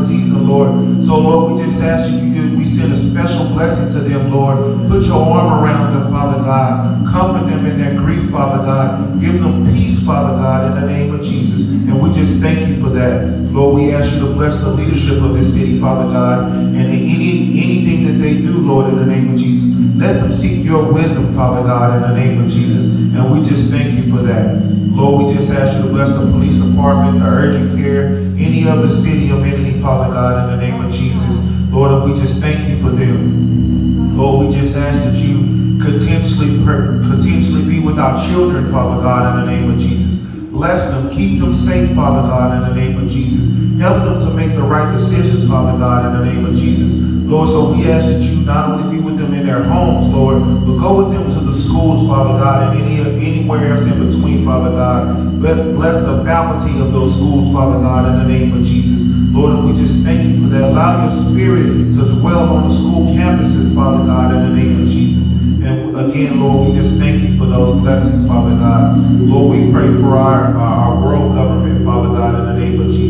season, Lord. So, Lord, we just ask you, you we send a special blessing to them, Lord. Put your arm around them, Father God. Comfort them in their grief, Father God. Give them peace, Father God, in the name of Jesus. And we just thank you for that. Lord, we ask you to bless the leadership of this city, Father God, and any anything that they do, Lord, in the name of Jesus. Let them seek your wisdom, Father God, in the name of Jesus. And we just thank you for that. Lord, we just ask you to bless the police department, the urgent care, any other city of amenity, Father God, in the name of Jesus. Lord, and we just thank you for them. Lord, we just ask that you continuously, continuously be with our children, Father God, in the name of Jesus. Bless them, keep them safe, Father God, in the name of Jesus. Help them to make the right decisions, Father God, in the name of Jesus. Lord, so we ask that you not only be with them in their homes, Lord, but go with them to the schools, Father God, and any anywhere else in between, Father God. Bless the faculty of those schools, Father God, in the name of Jesus. Lord, and we just thank you for that. Allow your spirit to dwell on the school campuses, Father God, in the name of Jesus. And again, Lord, we just thank you for those blessings, Father God. Lord, we pray for our, our world government, Father God, in the name of Jesus.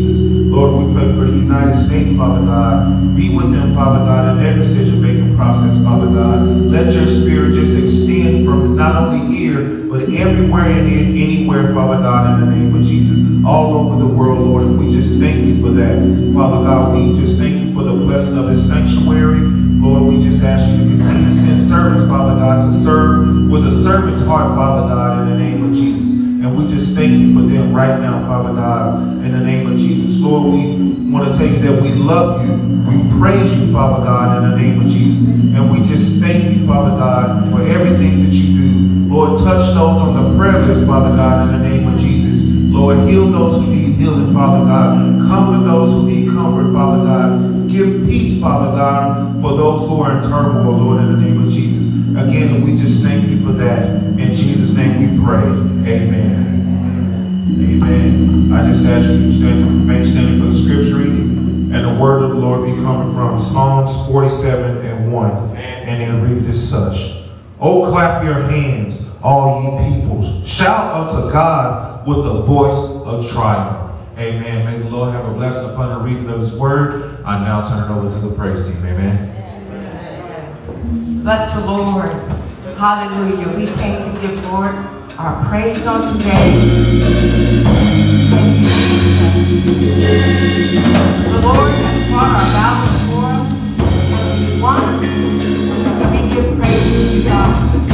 Lord, we pray for the United States, Father God. Be with them, Father God, in their decision-making process, Father God. Let your spirit just extend from not only here, but everywhere and anywhere, Father God, in the name of Jesus. All over the world, Lord, and we just thank you for that. Father God, we just thank you for the blessing of this sanctuary. Lord, we just ask you to continue to send servants, Father God, to serve with a servant's heart, Father God, in the name of Jesus. And we just thank you for them right now, Father God, in the name of Jesus. Lord, we want to tell you that we love you. We praise you, Father God, in the name of Jesus. And we just thank you, Father God, for everything that you do. Lord, touch those on the prayer list, Father God, in the name of Jesus. Lord, heal those who need healing, Father God. Comfort those who need comfort, Father God. Give peace, Father God, for those who are in turmoil, Lord, in the name of Jesus. Again, we just thank you for that. In Jesus' name we pray. Amen. Amen. I just ask you to stand, remain standing for the scripture reading, and the word of the Lord be coming from Psalms 47 and 1. And it read as such. Oh, clap your hands, all ye peoples. Shout unto God with the voice of triumph. Amen. May the Lord have a blessing upon the reading of his word. I now turn it over to the praise team. Amen. Bless the Lord. Hallelujah. We came to give Lord our praise on today. The Lord has brought our battles for us. And we give praise to you, God.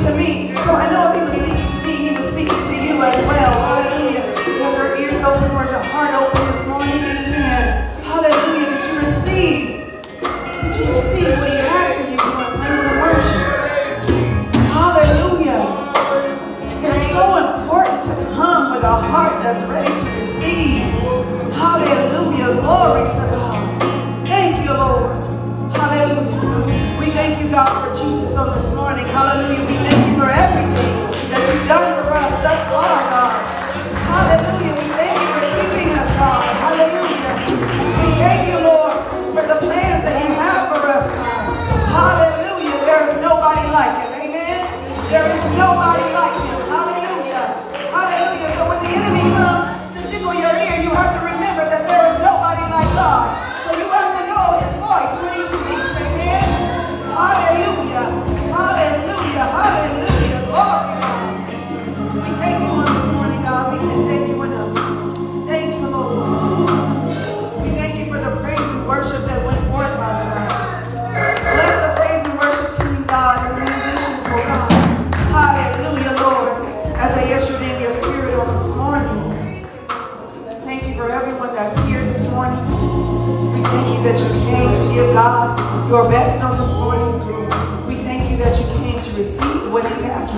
To me. So I know if he was speaking to me, he was speaking to you as well. Hallelujah. Was your ears open? Was your heart open this morning? Amen. Hallelujah. Did you receive? Did you receive what he had for you during praise and worship? Hallelujah. It's so important to come with a heart that's ready to receive. Hallelujah. Glory to God. Thank you, Lord. Hallelujah. We thank you, God, for Jesus on this morning. Hallelujah. We everything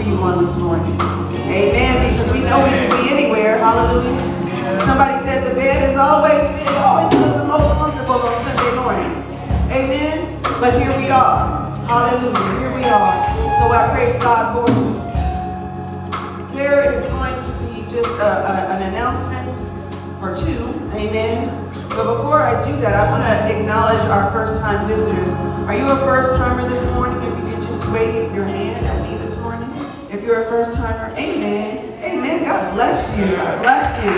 for you on this morning. Amen. Because we know we can be anywhere. Hallelujah. Somebody said the bed is always oh, it always feels the most comfortable on Sunday mornings. Amen. But here we are. Hallelujah. Here we are. So I praise God for you. There is going to be just a, a- an announcement or two. Amen. But before I do that, I want to acknowledge our first-time visitors. Are you a first-timer this morning? If you could just wave your hand You're a first-timer, amen. Amen. God bless you. God bless you.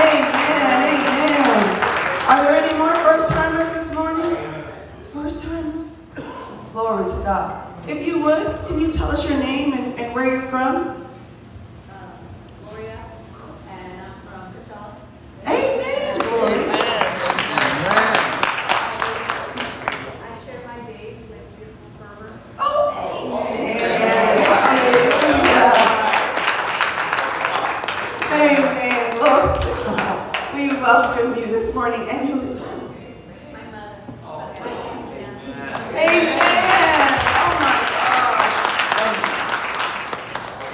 Amen. Amen. Are there any more first-timers this morning? First-timers? Glory to God. If you would, can you tell us your name and, and where you're from? Gloria, and I'm from Pachal. Amen. Glory. I share my days with beautiful fervor. Oh, amen. Hallelujah. Amen. Glory to God. We welcome you this morning. And who is this? My mother. Amen.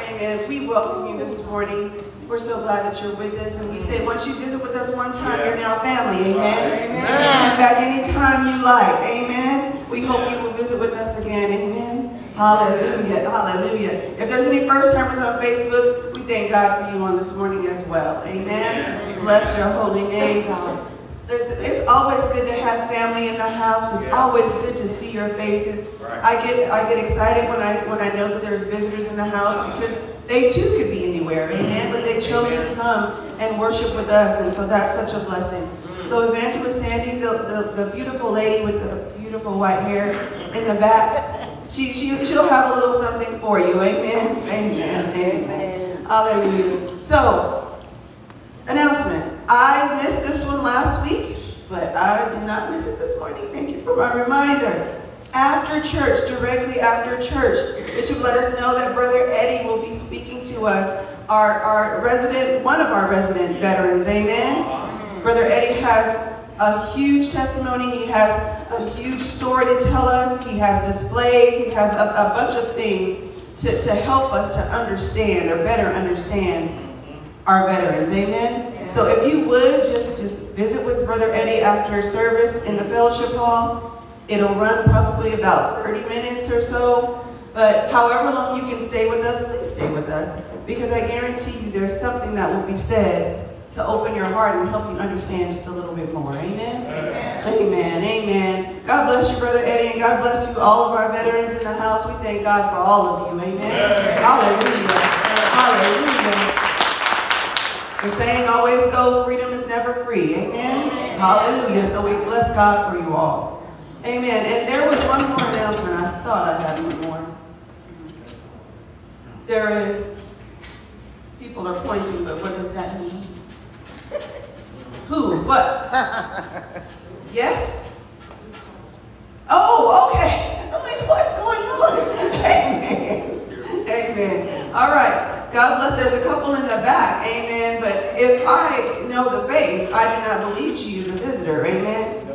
Oh Amen. We welcome you this morning. We're so glad that you're with us. And we say once you visit with us one time, you're now family. Amen. Amen. Come back anytime you like. Amen. We hope you will visit with us again. Amen. Hallelujah. Hallelujah. If there's any first timers on Facebook, we thank God for you on this morning as well. Amen. Bless your holy name, God. Listen, it's always good to have family in the house. It's always good to see your faces. I get I get excited when I when I know that there's visitors in the house because they too could be anywhere, amen. Mm-hmm. But they chose to come and worship with us, and so that's such a blessing. Mm. So Evangelist Sandy, the, the, the beautiful lady with the beautiful white hair in the back, she, she, she'll have a little something for you, amen, amen, amen. Hallelujah. So, announcement. I missed this one last week, but I did not miss it this morning. Thank you for my reminder. After church, directly after church, Bishop let us know that Brother Eddie will be speaking to us, our, our resident, one of our resident veterans, amen? Brother Eddie has a huge testimony. He has a huge story to tell us. He has displays. He has a, a bunch of things to, to help us to understand or better understand our veterans. Amen. So if you would just just visit with Brother Eddie after service in the fellowship hall. It'll run probably about 30 minutes or so. But however long you can stay with us, please stay with us. Because I guarantee you there's something that will be said to open your heart and help you understand just a little bit more. Amen? Amen. Amen. God bless you, Brother Eddie, and God bless you, all of our veterans in the house. We thank God for all of you. Amen. Hallelujah. Hallelujah. The saying always go, freedom is never free. Amen? Hallelujah. So we bless God for you all. Amen. And there was one more announcement. I thought I had one more. There is, people are pointing, but what does that mean? Who? What? Yes? Oh, okay. I'm like, what's going on? Amen. Amen. All right. God bless. There's a couple in the back. Amen. But if I know the face, I do not believe she is a visitor. Amen.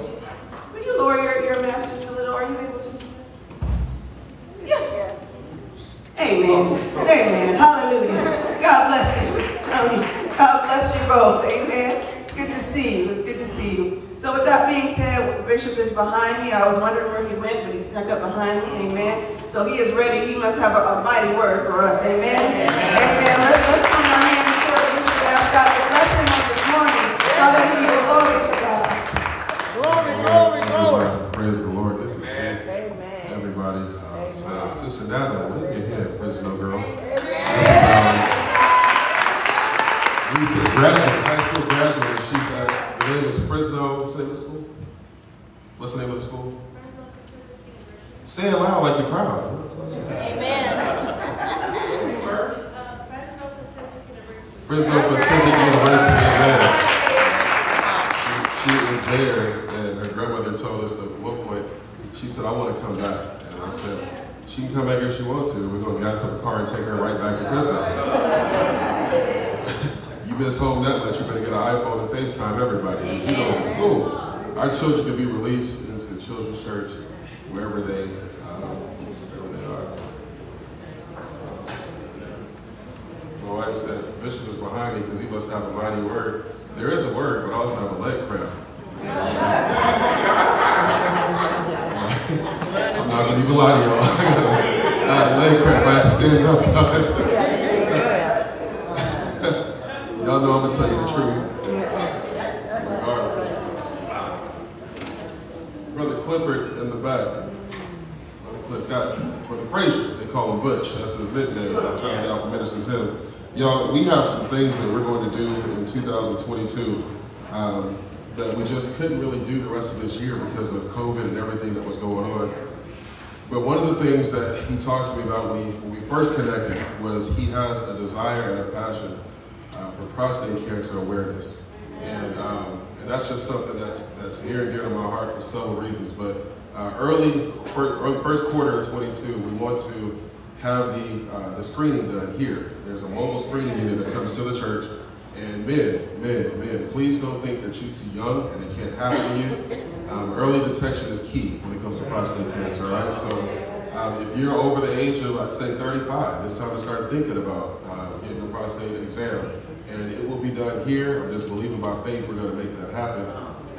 Lower your, your mask just a little? Are you able to? Yes. Amen. Amen. Hallelujah. God bless you, Sister Tony. God bless you both. Amen. It's good to see you. It's good to see you. So with that being said, Bishop is behind me. I was wondering where he went, but he snuck up behind me. Amen. So he is ready. He must have a, a mighty word for us. Amen. Amen. Let's, let's put our hands for Bishop and ask God to bless him on this morning. Hallelujah. Glory to Say it loud like you're proud. Amen. Fresno Pacific University. Amen. She, she was there, and her grandmother told us that at one point, she said, I want to come back. And I said, she can come back if she wants to. We're going to gas up the car and take her right back to Fresno. you miss home that much, you better get an iPhone and FaceTime everybody. You know, school. Our children can be released into children's church wherever they, um, wherever they are. My wife said, Bishop is behind me because he must have a mighty word. There is a word, but I also have a leg cramp. I'm not gonna even lie to y'all. I had a leg cramp. I had to stand up. y'all know I'm gonna tell you the truth. Regardless. Brother Clifford in the back. Brother Brother Frazier. They call him Butch. That's his nickname. I found out from Minister's Him. Y'all, we have some things that we're going to do in 2022 um, that we just couldn't really do the rest of this year because of COVID and everything that was going on. But one of the things that he talked to me about when, he, when we first connected was he has a desire and a passion uh, for prostate cancer awareness. And, um, and that's just something that's, that's near and dear to my heart for several reasons. But uh, early, early first quarter of 22, we want to have the, uh, the screening done here. There's a mobile screening unit that comes to the church. And men, men, men, please don't think that you're too young and it can't happen to you. Um, early detection is key when it comes to prostate cancer, right? So um, if you're over the age of, like, say, 35, it's time to start thinking about uh, getting a prostate exam. And it will be done here. I'm just believing by faith we're going to make that happen.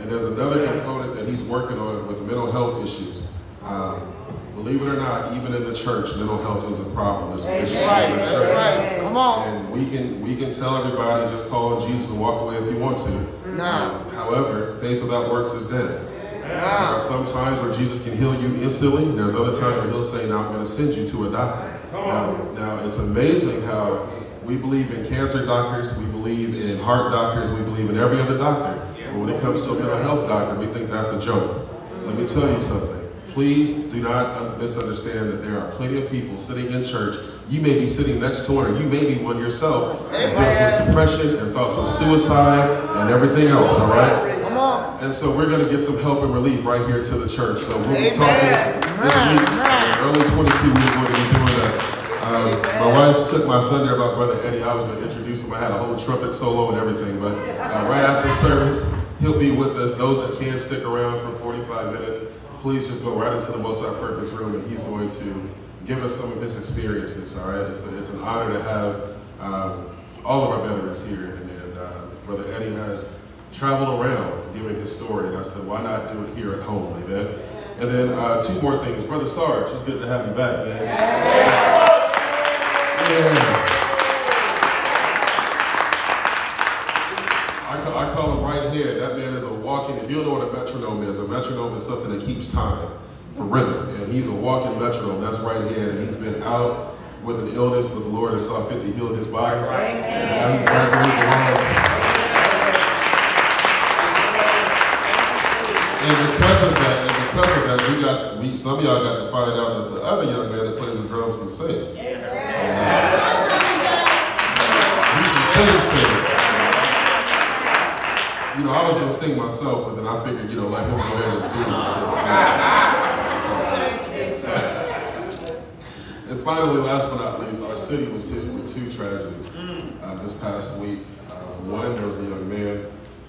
And there's another component that he's working on with mental health issues. Um, believe it or not, even in the church, mental health is a problem. It's an issue in the church. Come on. And we can we can tell everybody just call on Jesus and walk away if you want to. Nah. Um, however, faith without works is dead. There are some times where Jesus can heal you instantly. There's other times where he'll say, now I'm going to send you to a doctor. Now, now, it's amazing how we believe in cancer doctors, we believe in heart doctors, we believe in every other doctor. But when it comes to a mental health doctor, we think that's a joke. Let me tell you something. Please do not misunderstand that there are plenty of people sitting in church. You may be sitting next to one, or you may be one yourself that deals with depression and thoughts of suicide and everything else, all right? And so we're going to get some help and relief right here to the church. So we'll be Amen. talking this week, early 22, we're going to be doing that. Um, my wife took my thunder about Brother Eddie. I was going to introduce him. I had a whole trumpet solo and everything. But uh, right after service, he'll be with us. Those that can't stick around for 45 minutes, please just go right into the multi-purpose room and he's going to give us some of his experiences, all right? It's, a, it's an honor to have um, all of our veterans here. And, and uh, Brother Eddie has traveled around giving his story, and I said, why not do it here at home, amen? And then uh, two more things. Brother Sarge, it's good to have you back, man. Yeah. I call, I call him right here. That man is a walking, if you don't know what a metronome is, a metronome is something that keeps time for rhythm. And he's a walking metronome. That's right here. And he's been out with an illness, but the Lord has saw fit to heal his body. And now he's back where he belongs. And because of that, and because of that, we got to, we, some of y'all got to find out that the other young man that plays the drums can sing. And, uh, he can sing, sing. You know, I was gonna sing myself, but then I figured, you know, let him go ahead and do it. And finally, last but not least, our city was hit with two tragedies uh, this past week. Uh, one, there was a young man,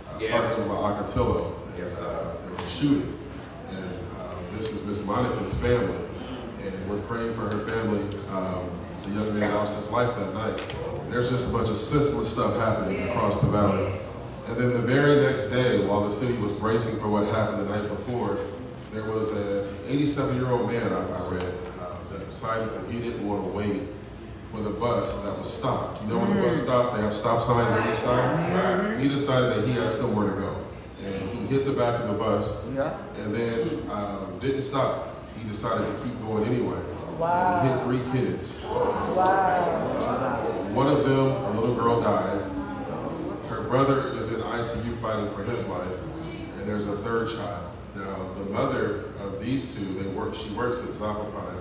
uh, Yes. partner of Ocotillo, and uh, there was a shooting. And uh, this is Miss Monica's family, and we're praying for her family. Um, the young man lost his life that night. There's just a bunch of senseless stuff happening across the valley. And then the very next day, while the city was bracing for what happened the night before, there was an 87-year-old man I, I read uh, that decided that he didn't want to wait for the bus that was stopped. You know when the bus stops, they have stop signs on each side. He decided that he had somewhere to go, and he hit the back of the bus, Yeah. and then um, didn't stop. He decided to keep going anyway. Wow. And he hit three kids. Wow. One of them, a little girl, died. Her brother ICU fighting for his life, and there's a third child. Now, the mother of these two, they work. She works at Zapopine.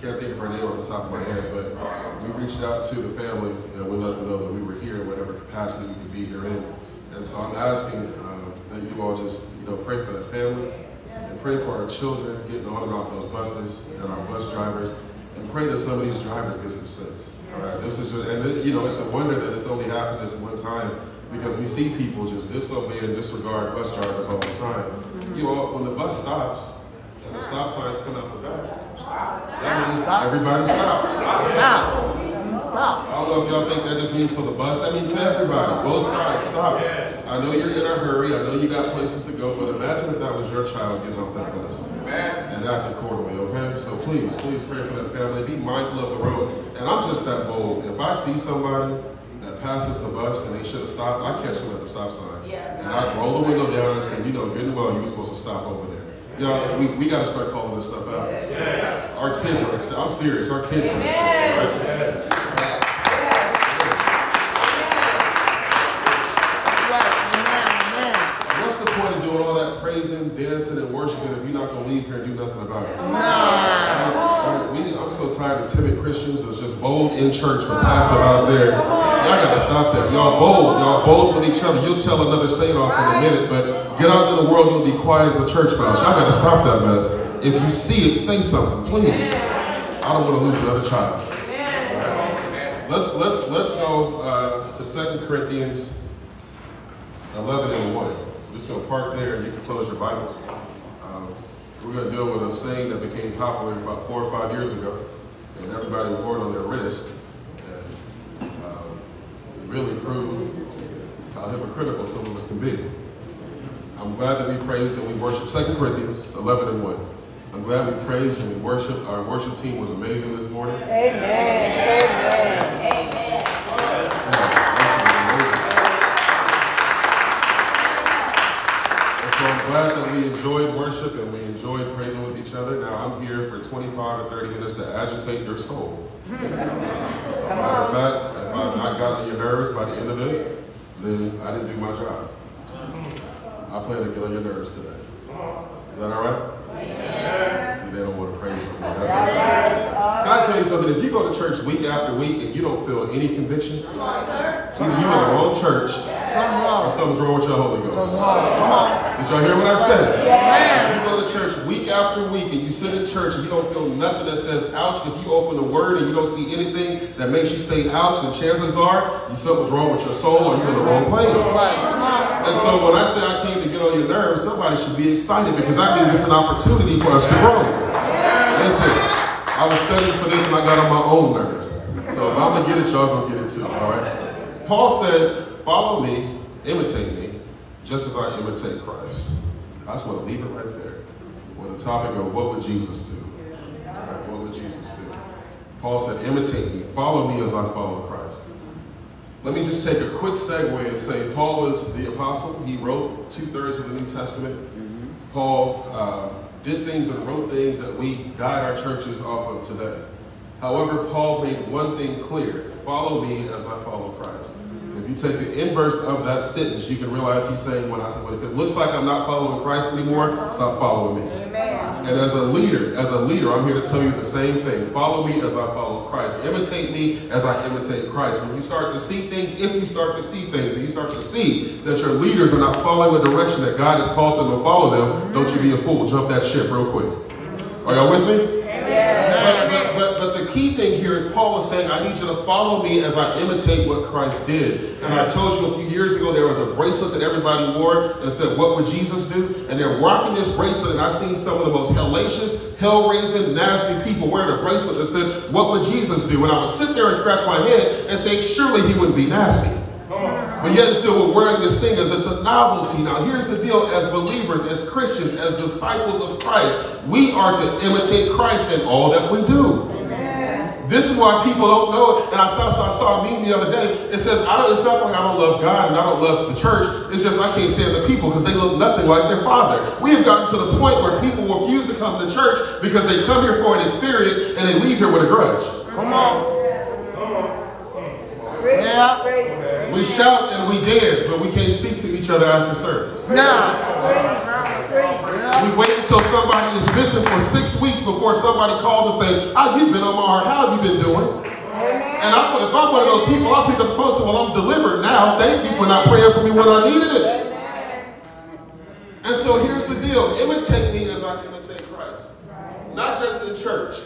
Can't think of her name off the top of my head, but we reached out to the family and we let them know that we were here in whatever capacity we could be here in. And so I'm asking um, that you all just, you know, pray for that family and pray for our children getting on and off those buses and our bus drivers. and pray that some of these drivers get some sense. All right, this is just, and it, you know, it's a wonder that it's only happened this one time because we see people just disobey and disregard bus drivers all the time. You all, when the bus stops and the stop signs come out the back, that means everybody stops. I don't know if y'all think that just means for the bus. That means for everybody. Both sides stop. I know you're in a hurry. I know you got places to go, but imagine if that was your child getting off that bus and acting accordingly, okay? So please, please pray for that family. Be mindful of the road. And I'm just that bold. If I see somebody that passes the bus and they should have stopped, I catch them at the stop sign. Yeah. And I roll the window down and say, you know, good and well, you were supposed to stop over there. Y'all, we, we got to start calling this stuff out. Our kids are. I'm serious, our kids are at stake, right? What's the point of doing all that praising, dancing, and worshiping if you're not going to leave here and do nothing about it? Right? We need, I'm of timid Christians that's just bold in church but passive out there. Y'all got to stop that. Y'all bold. Y'all bold with each other. You'll tell another saint off in a minute, but get out in the world, you'll be quiet as a church mouse. Y'all got to stop that mess. If you see it, say something, please. I don't want to lose another child. Let's let's let's go uh, to 2 Corinthians 11 and 1. We're just to park there and you can close your Bibles. Um, we're going to deal with a saying that became popular about four or five years ago, and everybody wore it on their wrist. And um, it really proved how hypocritical some of us can be. I'm glad that we praised and we worshiped 2 Corinthians 11 and 1. I'm glad we praised and we worshiped. Our worship team was amazing this morning. Amen. so I'm glad that we enjoyed worship and we enjoyed praising with each other. Now I'm here for 25 or 30 minutes to agitate your soul. Matter of fact, if I've not got on your nerves by the end of this, then I didn't do my job. I plan to get on your nerves today. Is that all right? See, they don't want to praise me. That's. Can I tell you something? If you go to church week after week and you don't feel any conviction, either you're in the wrong church or something's wrong with your Holy Ghost. Come on, Did y'all hear what I said? If you go to church week after week and you sit in church and you don't feel nothing that says ouch, if you open the word and you don't see anything that makes you say ouch, then chances are you something's wrong with your soul or you're in the wrong place. And so when I say I came to get on your nerves, somebody should be excited because that means it's an opportunity for us to grow. Listen, I was studying for this and I got on my own nerves. So if I'm gonna get it, y'all gonna get it too, all right? Paul said, follow me, imitate me, just as I imitate Christ. I just want to leave it right there with the topic of what would Jesus do? Right, what would Jesus do? Paul said, imitate me, follow me as I follow Christ. Let me just take a quick segue and say Paul was the apostle. He wrote two thirds of the New Testament. Paul uh, did things and wrote things that we guide our churches off of today. However, Paul made one thing clear follow me as I follow Christ. If you take the inverse of that sentence, you can realize he's saying, when I said, well, if it looks like I'm not following Christ anymore, stop following me. And as a leader, as a leader, I'm here to tell you the same thing. Follow me as I follow Christ. Imitate me as I imitate Christ. When you start to see things, if you start to see things, and you start to see that your leaders are not following the direction that God has called them to follow them, don't you be a fool. Jump that ship real quick. Are y'all with me? But, but, but, but the key thing here is Paul was saying, I need you to follow me as I imitate what Christ did. And I told you a few years ago there was a bracelet that everybody wore and said, What would Jesus do? And they're rocking this bracelet, and I've seen some of the most hellacious, hell raising, nasty people wearing a bracelet that said, What would Jesus do? And I would sit there and scratch my head and say, Surely he wouldn't be nasty. But yet still we're wearing this thing as it's a novelty. Now here's the deal as believers, as Christians, as disciples of Christ, we are to imitate Christ in all that we do. This is why people don't know it. And I saw, I saw a meme the other day. It says, I don't, it's not like I don't love God and I don't love the church. It's just I can't stand the people because they look nothing like their father. We have gotten to the point where people refuse to come to church because they come here for an experience and they leave here with a grudge. Come on. Yeah. We shout and we dance, but we can't speak to each other after service. Now. We wait until somebody is missing for six weeks before somebody calls and say, "How you been on my heart? How have you been doing?" And I, if I'm one of those people, I'll pick up the phone and say, "Well, I'm delivered now. Thank you for not praying for me when I needed it." And so here's the deal: imitate me as I imitate Christ, not just in church,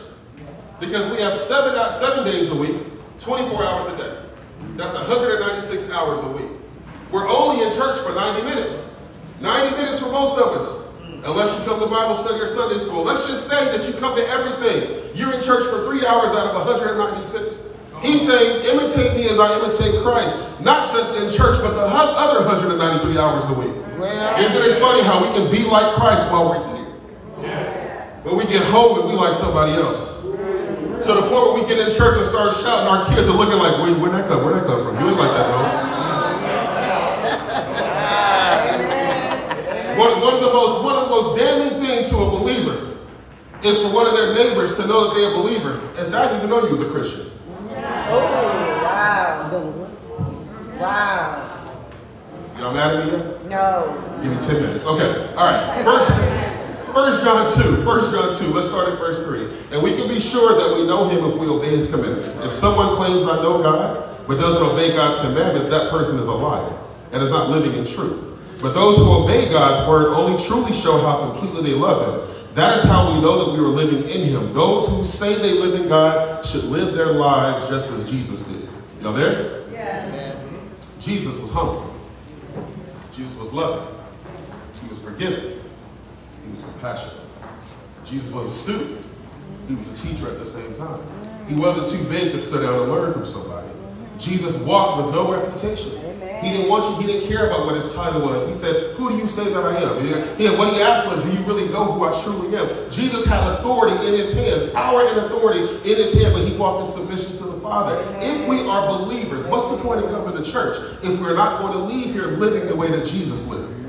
Because we have seven, seven days a week, 24 hours a day. That's 196 hours a week. We're only in church for 90 minutes. 90 minutes for most of us. Unless you come to Bible study or Sunday school. Let's just say that you come to everything. You're in church for three hours out of 196. He's saying, imitate me as I imitate Christ. Not just in church, but the other 193 hours a week. Isn't it funny how we can be like Christ while we're here? But we get home and we like somebody else. To the point where we get in church and start shouting, our kids are looking like, where, where'd that come, where'd that come from? You ain't like that, bro. One, one of the most one of the most damning things to a believer is for one of their neighbors to know that they're a believer and say, I didn't even know you was a Christian. Oh, wow. Wow. Y'all mad at me yet? No. Give me 10 minutes. Okay. All right. First, First John 2. First John 2. Let's start at verse 3. And we can be sure that we know him if we obey his commandments. If someone claims I know God, but doesn't obey God's commandments, that person is a liar and is not living in truth. But those who obey God's word only truly show how completely they love him. That is how we know that we are living in him. Those who say they live in God should live their lives just as Jesus did. Y'all there? Jesus was humble. Jesus was loving. He was forgiving. He was compassionate. Jesus was a student. He was a teacher at the same time. He wasn't too big to sit down and learn from somebody. Jesus walked with no reputation. He didn't want you, he didn't care about what his title was. He said, Who do you say that I am? He- what he asked was, Do you really know who I truly am? Jesus had authority in his hand, power and authority in his hand, but he walked in submission to the Father. If we are believers, what's the point of coming to church if we're not going to leave here living the way that Jesus lived?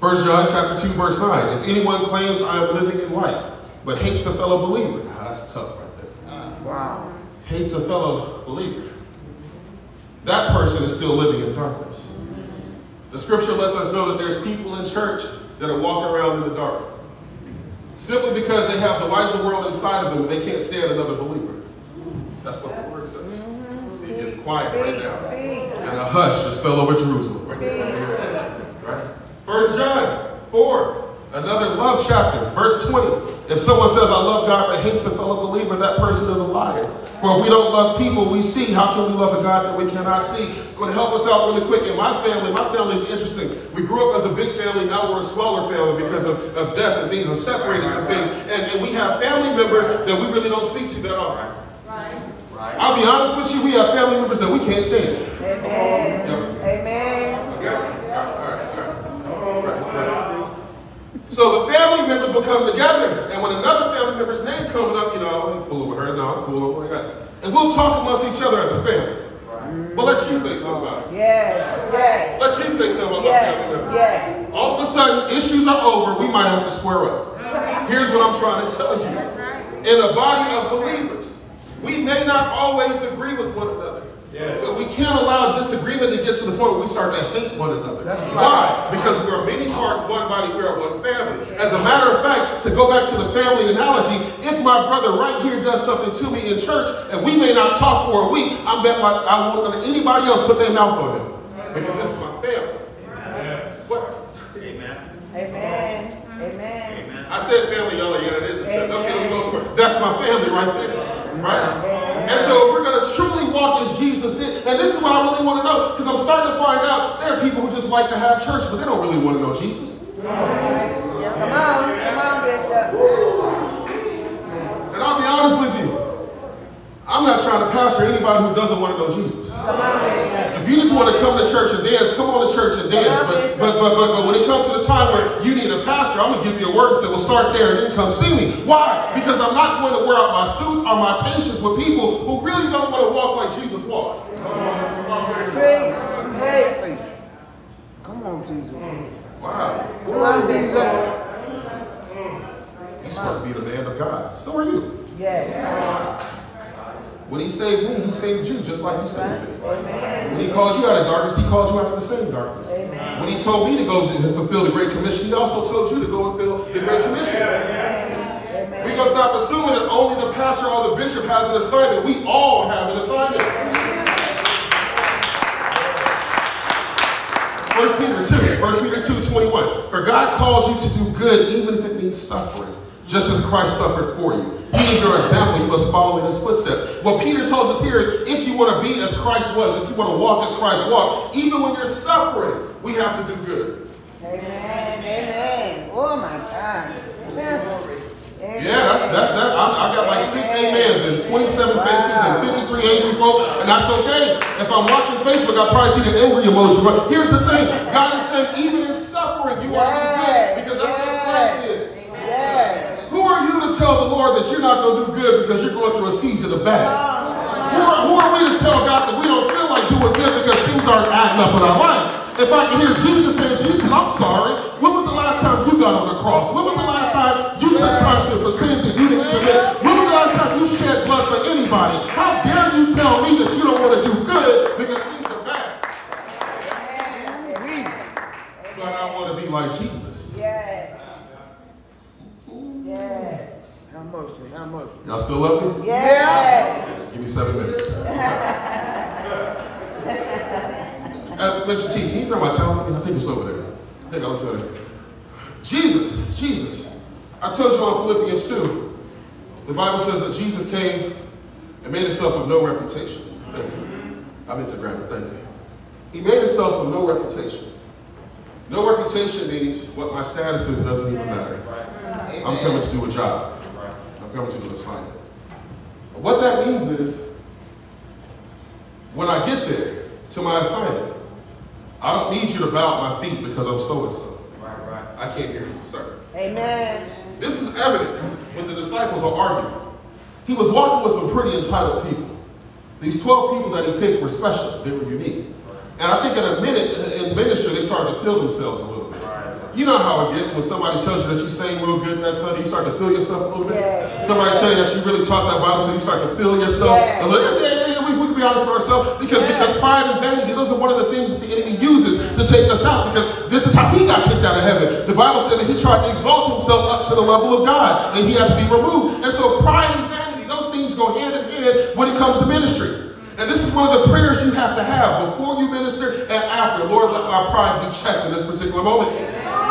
1 John chapter 2, verse 9. If anyone claims I am living in light, but hates a fellow believer, ah, that's tough right there. Wow. Hates a fellow believer. That person is still living in darkness. The scripture lets us know that there's people in church that are walking around in the dark. Simply because they have the light of the world inside of them, they can't stand another believer. That's what the word says. See, it's quiet right now. And a hush just fell over Jerusalem. Right there. Right? First John 4, another love chapter, verse 20. If someone says, I love God but hates a fellow believer, that person is a liar. For if we don't love people we see, how can we love a God that we cannot see? I'm going to help us out really quick. In my family, my family is interesting. We grew up as a big family, now we're a smaller family because of, of death and things and separated some things. And, and we have family members that we really don't speak to that often. Right. I'll be honest with you, we have family members that we can't stand. Amen. Yep. Amen. Okay? All right, all right, all right. Right, right. So the family members will come together, and when another family member's name comes up, you know, I'm cool with her, no, I'm cool with her. And we'll talk amongst each other as a family. But let you say something about it. Yes. Yes. Let you say something about my family Yes. member. Yes. All of a sudden, issues are over, we might have to square up. Here's what I'm trying to tell you. In a body of believers, we may not always agree with one another. But we can't allow disagreement to get to the point where we start to hate one another. Why? Because we are many parts, one body, we are one family. As a matter of fact, to go back to the family analogy, if my brother right here does something to me in church and we may not talk for a week, I bet like I won't let anybody else put their mouth on him. Because this is my family. What? Amen. Amen. Amen. I said family, y'all are, yeah, it is. Okay, let me go somewhere. That's my family right there. Right? And so if we're going Jesus did, and this is what I really want to know, because I'm starting to find out there are people who just like to have church, but they don't really want to know Jesus. Come on. Come on, Bishop. And I'll be honest with you, I'm not trying to pastor anybody who doesn't want to know Jesus. Come on, Bishop. If you just want to come to church and dance, come on to church and dance. But, but, but, but, but when it comes to the time where you need a pastor, I'm going to give you a word and say, well, start there and then come see me. Why? Because I'm not going to wear out my suits or my patience with people who really don't want to walk like Jesus walked. Come on, Jesus. Wow. Come on, Jesus. You're supposed to be the man of God. So are you. Yes. When he saved me, he saved you just like he saved me. Amen. When he called you out of darkness, he called you out of the same darkness. Amen. When he told me to go to fulfill the Great Commission, he also told you to go and fulfill the Great Commission. Amen. We're going to stop assuming that only the pastor or the bishop has an assignment. We all have an assignment. 1 Peter 2, 1 Peter 2, 21. For God calls you to do good even if it means suffering, just as Christ suffered for you, He is your example. You must follow in his footsteps. What Peter tells us here is if you want to be as Christ was, if you want to walk as Christ walked, even when you're suffering, we have to do good. Amen. Amen. Oh my God. Amen. Yeah, that's that. that I, I got like six amens and 27 faces and 53 angry folks, and that's okay. If I'm watching Facebook, I'll probably see the angry emoji. But here's the thing: God is saying, even in suffering, you are to do good because that's what Christ did. Yes. Who are you to tell the Lord that you're not going to do good because you're going through a season of bad? Who are, who are we to tell God that we don't feel like doing good because things aren't acting up in our life? If I can hear Jesus saying, Jesus, I'm sorry. When was the last time you got on the cross? When was the last time you took punishment for sins that you didn't commit? When was the last time you shed blood for anybody? How dare you tell me that you don't want to do good because things are bad? But I want to be like Jesus. Yes. Yes. How much? How much? Y'all still love me? Yes. Give me seven minutes. Uh, Mr. T, can you throw my towel? I think it's over there. I think I looked over there. Jesus, Jesus. I told you on Philippians 2, the Bible says that Jesus came and made himself of no reputation. Thank you. I meant to grab it, thank you. He made himself of no reputation. No reputation means what my status is doesn't even matter. I'm coming to do a job. I'm coming to do an assignment. What that means is, when I get there to my assignment, I don't need you to bow at my feet because I'm so and so. I came here to serve. Amen. This is evident when the disciples are arguing. He was walking with some pretty entitled people. These 12 people that he picked were special, they were unique. And I think in a minute in ministry, they started to feel themselves a little bit. You know how it gets when somebody tells you that you sang real good that Sunday, you start to feel yourself a little bit. Yes. Somebody tell you that you really taught that Bible, so you start to feel yourself Yes. a little. Let's say, we, we can be honest with ourselves because because pride and vanity, those are one of the things that the enemy uses to take us out. Because this is how he got kicked out of heaven. The Bible said that he tried to exalt himself up to the level of God, and he had to be removed. And so pride and vanity, those things go hand in hand when it comes to ministry. And this is one of the prayers you have to have before you minister and after. Lord, let my pride be checked in this particular moment.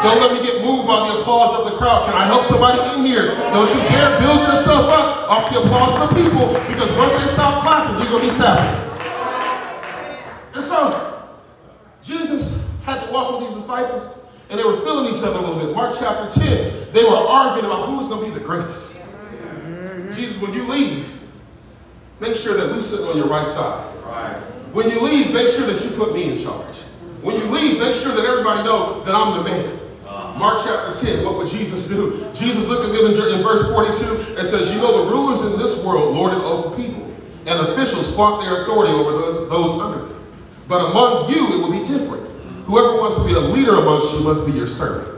Don't let me get moved by the applause of the crowd. Can I help somebody in here? Don't you dare build yourself up off the applause of the people because once they stop clapping, you're going to be sapping. And so, Jesus had to walk with these disciples and they were feeling each other a little bit. Mark chapter 10, they were arguing about who's going to be the greatest. Jesus, when you leave, make sure that who's sitting on your right side. Right. When you leave, make sure that you put me in charge. When you leave, make sure that everybody know that I'm the man. Uh-huh. Mark chapter 10, what would Jesus do? Jesus looked at them in, in verse 42 and says, You know, the rulers in this world lord it over people, and officials flaunt their authority over those, those under them. But among you, it will be different. Whoever wants to be a leader amongst you must be your servant.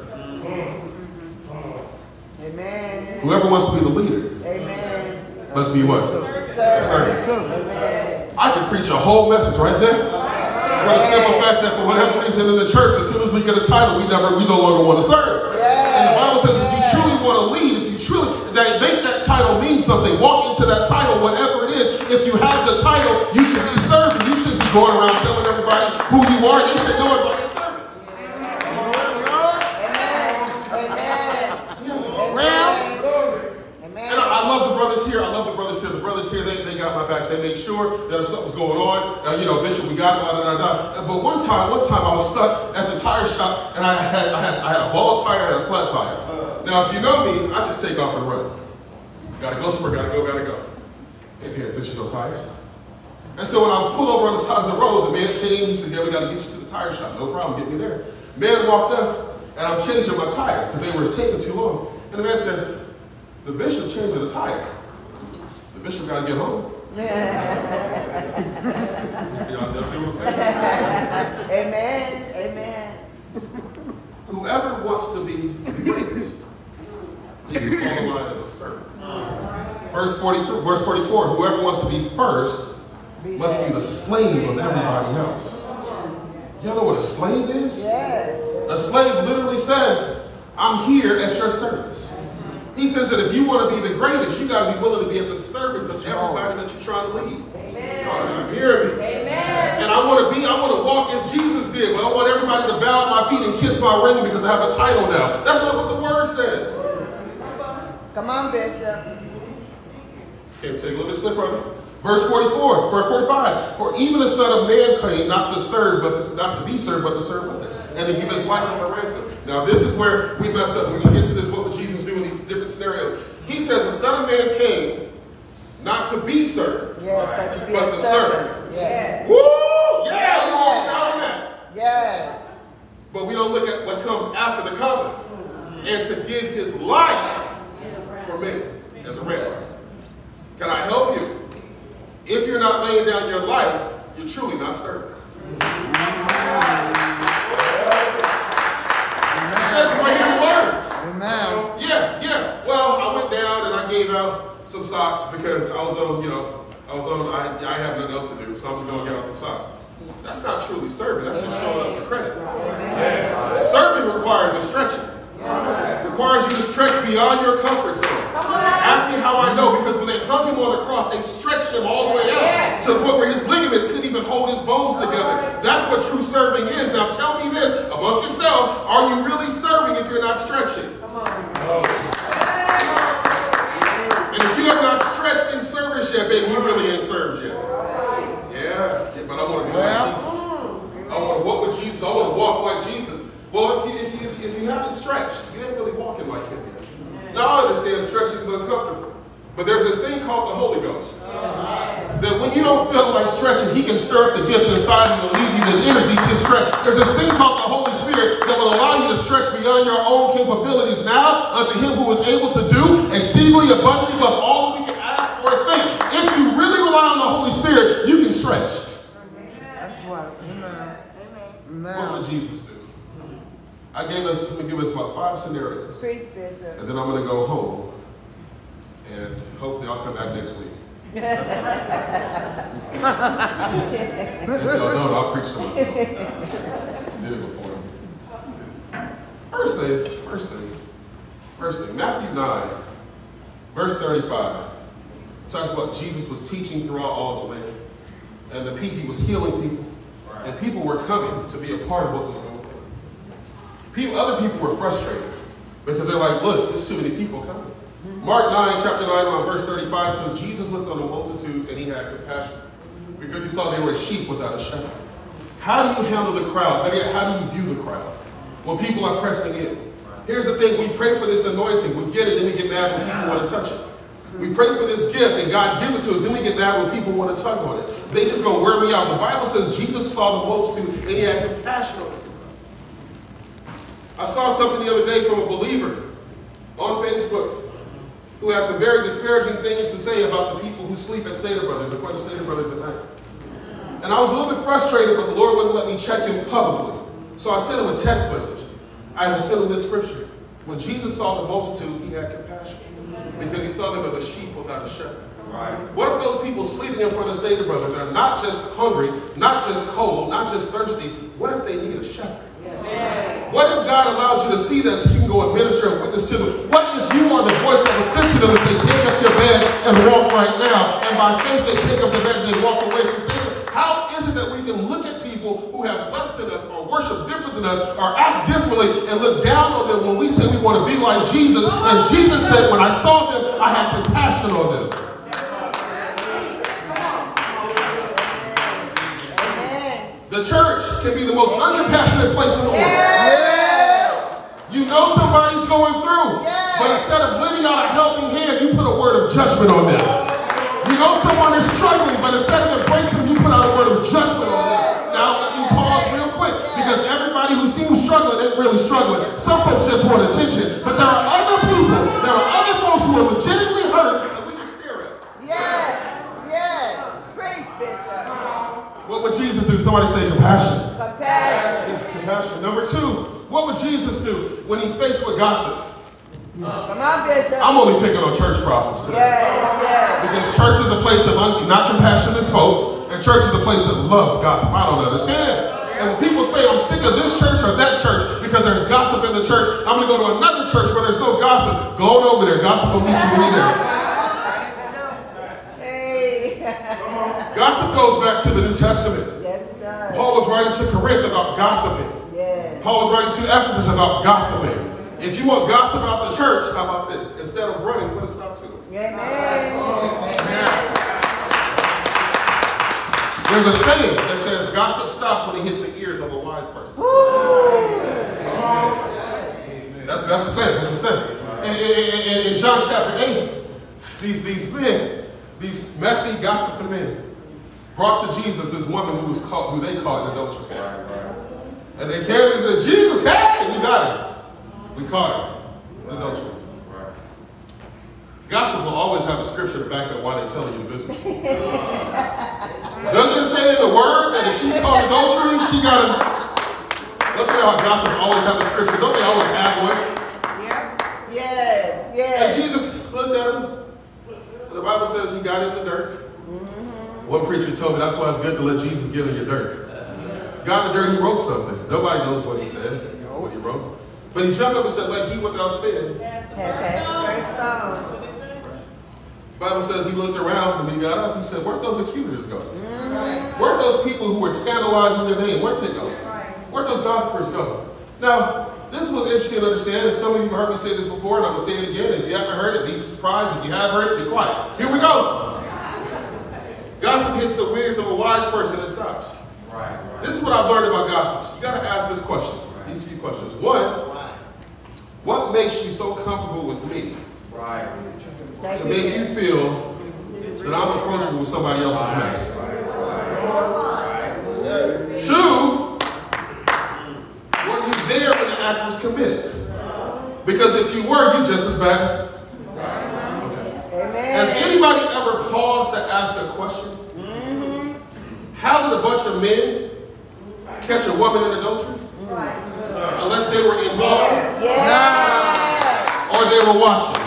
Amen. Whoever wants to be the leader Amen. must be what? Servant. I could preach a whole message right there. For the simple fact that for whatever reason in the church, as soon as we get a title, we never, we no longer want to serve. And the Bible says if you truly want to lead, if you truly, that make that title mean something. Walk into that title, whatever it is. If you have the title, you should be serving. You shouldn't be going around telling everybody who you are. They should know it by your service. And I, love the brothers here. I love the brothers here. The brothers here, they, they got my back. They make sure that something's going on, uh, you know, Bishop, we got it, da, da, da, da. But one time, one time I was stuck at the tire shop and I had, I had, I had a ball tire and a flat tire. Now, if you know me, I just take off and run. Gotta go somewhere, gotta go, gotta go. Ain't paying attention to tires. And so when I was pulled over on the side of the road, the man came, he said, yeah, we gotta get you to the tire shop. No problem, get me there. Man walked up and I'm changing my tire because they were taking too long. And the man said, the bishop changed the tire. The bishop gotta get home. Y'all y'all see what I'm saying? Amen. Amen. Whoever wants to be the greatest needs to follow line as a servant. Verse 43, verse 44, whoever wants to be first must be the slave of everybody else. Y'all know what a slave is? Yes. A slave literally says, I'm here at your service. He says that if you want to be the greatest, you got to be willing to be at the service of everybody that you're trying to lead. Amen. You hear me? Amen. And I want to be, I want to walk as Jesus did, but I want everybody to bow at my feet and kiss my ring because I have a title now. That's not what the word says. Come on, Bishop. Okay, take a little bit slip further. Verse 44, verse 45. For even the Son of Man came not to serve, but to, not to be served, but to serve others, and to give his life as a ransom. Now, this is where we mess up when we get to this. What scenarios? He says the Son of Man came not to be served, Yes, but to be But a to servant. Yes. Woo! Yeah, we gonna shout on that. Yes. But we don't look at what comes after the coming. And to give his life for me as a ransom. Can I help you? If you're not laying down your life, you're truly not serving. That's where you learn. Amen. Yeah, yeah. Well, I went down and I gave out some socks because I was on, you know, I was on, I, I have nothing else to do, so I'm just going to give out some socks. That's not truly serving. That's just showing up for credit. Serving requires a stretching. Requires you to stretch beyond your comfort zone. Ask me how I know, because when they hung him on the cross, they stretched him all the way out to the point where his ligaments couldn't even hold his bones together. That's what true serving is. Now tell me this about yourself. Are you really serving if you're not stretching? And if you have not stretched in service yet, baby, you really ain't served yet. Yeah, yeah, but I want to be like Jesus. I want to walk with Jesus. I want to walk like Jesus. Well, if you, if you, if you, if you haven't stretched, you ain't really walking like him yet. Now, I understand stretching is uncomfortable. But there's this thing called the Holy Ghost. Uh-huh. That when you don't feel like stretching, he can stir up the gift inside you and leave you the energy to stretch. There's this thing called the Holy Spirit that will allow you to stretch beyond your own capabilities now unto him who is able to do exceedingly abundantly above all that we can ask or think. If you really rely on the Holy Spirit, you can stretch. That's what. Amen. What Amen. would Jesus do? I gave us, let me give us about five scenarios. And then I'm going to go home. And hopefully I'll come back next week. if y'all don't, I'll preach to myself. Did it before. First thing, first thing, first thing. Matthew 9, verse 35, talks about Jesus was teaching throughout all the land. And the people, he was healing people. And people were coming to be a part of what was going on. People, other people were frustrated because they're like, look, there's too many people coming. Mark 9, chapter 9, around verse 35 says, Jesus looked on the multitudes and he had compassion because he saw they were sheep without a shepherd. How do you handle the crowd? How do you view the crowd when people are pressing in? Here's the thing, we pray for this anointing, we get it, then we get mad when people want to touch it. We pray for this gift and God gives it to us, then we get mad when people want to tug on it. They just gonna wear me out. The Bible says Jesus saw the multitude and he had compassion on. I saw something the other day from a believer on Facebook who has some very disparaging things to say about the people who sleep at Stater Brothers, in front of Stater Brothers at night. And I was a little bit frustrated, but the Lord wouldn't let me check him publicly. So I sent him a text message. I had to send him this scripture. When Jesus saw the multitude, he had compassion because he saw them as a sheep without a shepherd. What if those people sleeping in front of Stater Brothers are not just hungry, not just cold, not just thirsty? What if they need a shepherd? What if God allowed you to see that so you can go and minister and witness to them? What if you are the voice that was sent to them and say, take up your bed and walk right now? And by faith they take up the bed and they walk away from Stater. How is it that we can look at people who have less than us or worship different than us or act differently and look down on them when we say we want to be like Jesus? And Jesus said, when I saw them, I had compassion on them. The church can be the most uncompassionate place in the world. Yes. You know somebody's going through, Yes. but instead of lending out a helping hand, you put a word of judgment on them. You know someone is struggling, but instead of embracing them, you put out a word of judgment on them. Now let me pause real quick, because everybody who seems struggling ain't really struggling. Some folks just want attention, but there are other people, there are other folks who are legitimately hurt, and we just stare at. Yes. Yes. Preach, Bishop. What would Jesus do? Somebody say compassion. Compassion. Compassion. Number two, what would Jesus do when he's faced with gossip? I'm only picking on church problems today. Yes. Yes. Because church is a place of not compassionate folks, and church is a place that loves gossip. I don't understand. And when people say, I'm sick of this church or that church because there's gossip in the church, I'm going to go to another church where there's no gossip. Go on over there. Gossip will meet you when you're there. Hey. Gossip goes back to the New Testament. Yes, it does. Paul was writing to Corinth about gossiping. Yes. Paul was writing to Ephesus about gossiping. If you want gossip out the church, how about this? Instead of running, put a stop to it. Amen. There's a saying that says gossip stops when it hits the ears of a wise person. That's, that's the saying. That's the saying. In, in, in, in John chapter 8, these, these men, these messy, gossiping men, brought to Jesus this woman who was caught, who they called an adulterer. And they came and said, Jesus, hey, we got her. We caught her. An adulterer. Gossips will always have a scripture to back up why they're telling you the business. Doesn't it say in the word that if she's caught adultery, she got to. Don't you know how gossips always have a scripture? Don't they always have one? Yeah. Yes, yes. And. Jesus looked at him. And the Bible says he got in the dirt. Mm-hmm. One preacher told me that's why it's good to let Jesus get in your dirt. Got the dirt, he wrote something. Nobody knows what he said, what he wrote. But he jumped up and said, like he without sin. The. Bible says he looked around and when he got up, he said, Where'd those accusers go? Mm-hmm. Where'd those people who were scandalizing your name, where'd they go? Where'd those gossipers go? Now, this was interesting to understand, and some of you have heard me say this before, and I will say it again. If you haven't heard it, be surprised. If you have heard it, be quiet. Here we go. Gossip hits the ears of a wise person and stops. Right. This is what I've learned about gossips. You gotta ask this question, these few questions. One, what makes you so comfortable with me Right. to make you feel that I'm approachable with somebody else's mess. Two, were you there when the act was committed? Because if you were, you're just as bad as. Okay. Has anybody ever paused to ask a question? Mm-hmm. How did a bunch of men catch a woman in adultery? Unless they were involved Yes. or they were watching.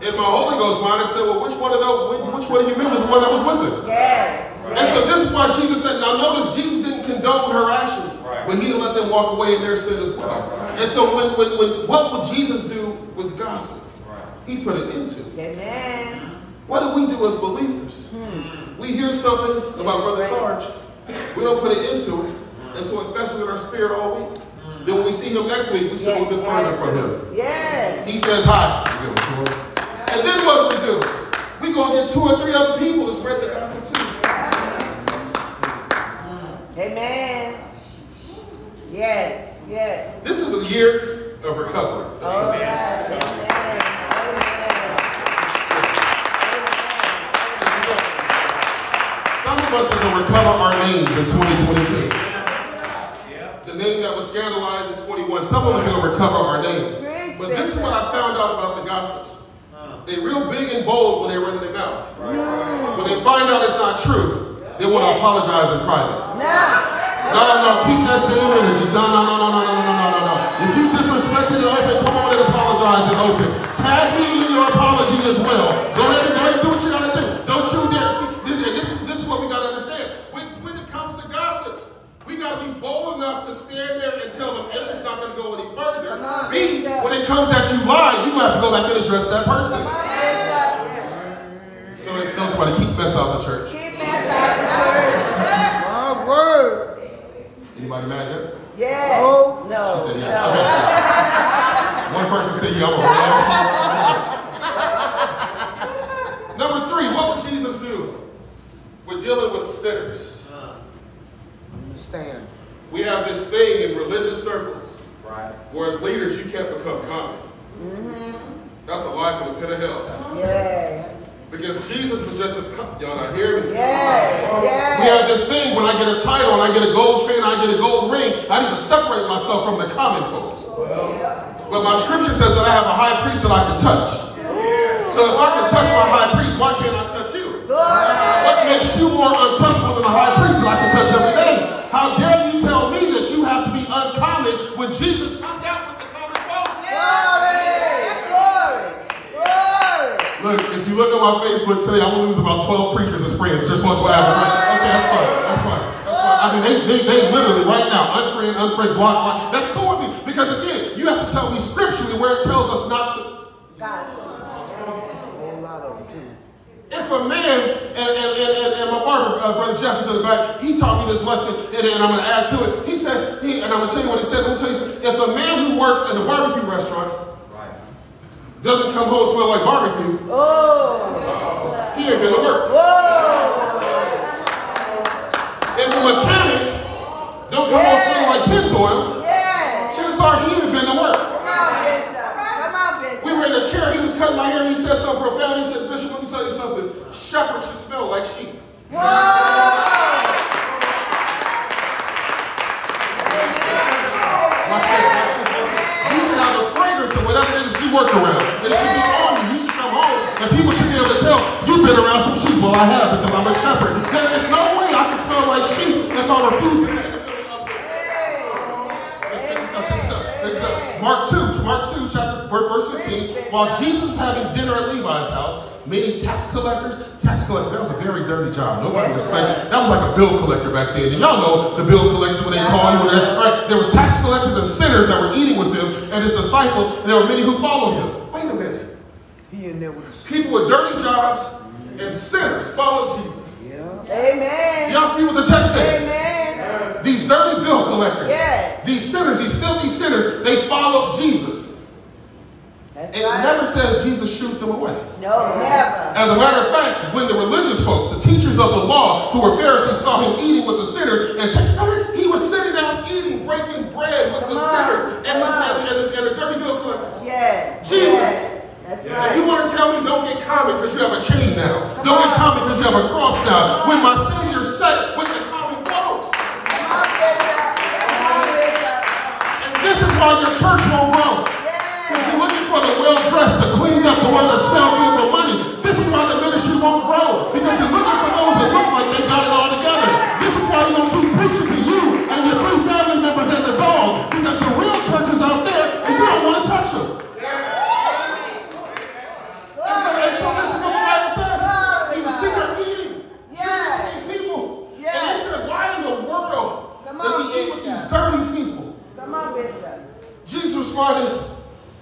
In my Holy Ghost mind, I said, well, which one of those, which one of you men was the one that was with her? Yes. And so this is why Jesus said, now notice Jesus didn't condone her actions, but he didn't let them walk away in their sin as well. And so when, when, when what would Jesus do with gossip? He put it into. Amen. What do we do as believers? Hmm. We hear something about Brother Sarge, we don't put it into it, and so it festers in our spirit all week. Hmm. Then when we see him next week, we sit a little bit further from him. Yes. He says hi. We give him to him. And then what do we do? We go get two or three other people to spread the gospel Amen. Yes. Yes. This is a year of recovery. All right. Amen. Amen. Some of us are going to recover our names in 2022. Yeah. The name that was scandalized in 21. Some of us are going to recover our names. But this is what I found out about the gossips. They're real big and bold when they run in their mouth. When they find out it's not true, they want to apologize in private. Now. No, no, keep that same energy. No, no, no, no, no, no, no, no, no, no. If you disrespected it open, come on and apologize in open. Tag me in your apology as well. Go ahead and go ahead and do what you gotta do. Don't you dare. See, this, this, this is what we gotta understand. When, when it comes to gossips, we gotta be bold enough to stand there and tell them, A, it's not gonna go any further. B, when it comes that you lied, you have to go back and address that person. Come on, Bishop. So tell somebody, keep mess out of the church. Keep mess out the church. My word. Anybody mad Yes. Oh, no. She said yes. No. Okay. One person said, yeah, Number three, what would Jesus do? We're dealing with sinners. Understand. We have this thing in religious circles right. where as leaders you can't become common. Mm -hmm. That's a lie from the pit of hell. Yes. Because Jesus was just as y'all not hear me. Yes. We have this thing when I get a title and I get a gold chain, and I get a gold ring, I need to separate myself from the common folks. But my scripture says that I have a high priest that I can touch. So if I can touch my high priest, why can't I touch you? What makes you more untouchable than a high priest that I can touch every day? How dare Look, if you look at my Facebook today, I'm gonna lose about 12 preachers as friends just once what happened. Okay, that's fine. That's fine. That's fine. I mean, they, they, they literally right now, unfriend, unfriend, block, block. That's cool with me. Because again, you have to tell me scripturally where it tells us not to. God. A lot of them too. If a man, and, and, and, and, my barber, uh, Brother Jefferson in the back, he taught me this lesson, and, and I'm going to add to it. He said, he, and I'm going to tell you what he said. Let me tell you something. If a man who works in a barbecue restaurant doesn't come home smell like barbecue, Oh. he ain't been to work. Whoa. If a mechanic don't come home smelling like pig's oil, Yes. chances are he ain't been to work. Come on. Come on. We were in the chair, he was cutting my hair, and he said something profound. He said, Bishop, let me tell you something. Shepherds should smell like sheep. Whoa. Watch this, watch this, watch this. You should have a fragrance of whatever it is you work around. It should be on you. You should come home, and people should be able to tell you've been around some sheep. Well, I have because I'm a shepherd. There is no way I can smell like sheep if I refuse to. Check this out, check this out, check. Mark 2, Mark 2, chapter verse 15. While Jesus was having dinner at Levi's house, many tax collectors, tax collector, that was a very dirty job. Nobody Yes, respected. That was like a bill collector back then. And y'all know the bill collectors when they call you. Right? There was tax collectors and sinners that were eating with him and his disciples, and there were many who followed him. Wait a minute. He in there with People with dirty jobs and sinners followed Jesus. Yeah. Amen. Y'all see what the text says? Amen. These dirty bill collectors, these sinners, these filthy sinners, they followed Jesus. That's It right. never says Jesus shoot them away. No, never. As a matter of fact, when the religious folks, the teachers of the law, who were Pharisees, saw him eating with the sinners, and ta- he was sitting down eating, breaking bread with Come the on, sinners and the, come on. and, the, and the dirty bill collectors. Yes. Jesus. Yes. That's And right. you want to tell me don't get common because you have a chain now. Come don't get on. common because you have a cross now. Come When my Savior sat with the common folks. Come on, Come on, And this is why your church won't grow. Because Yes. you're looking for the cleaned up, the ones that smell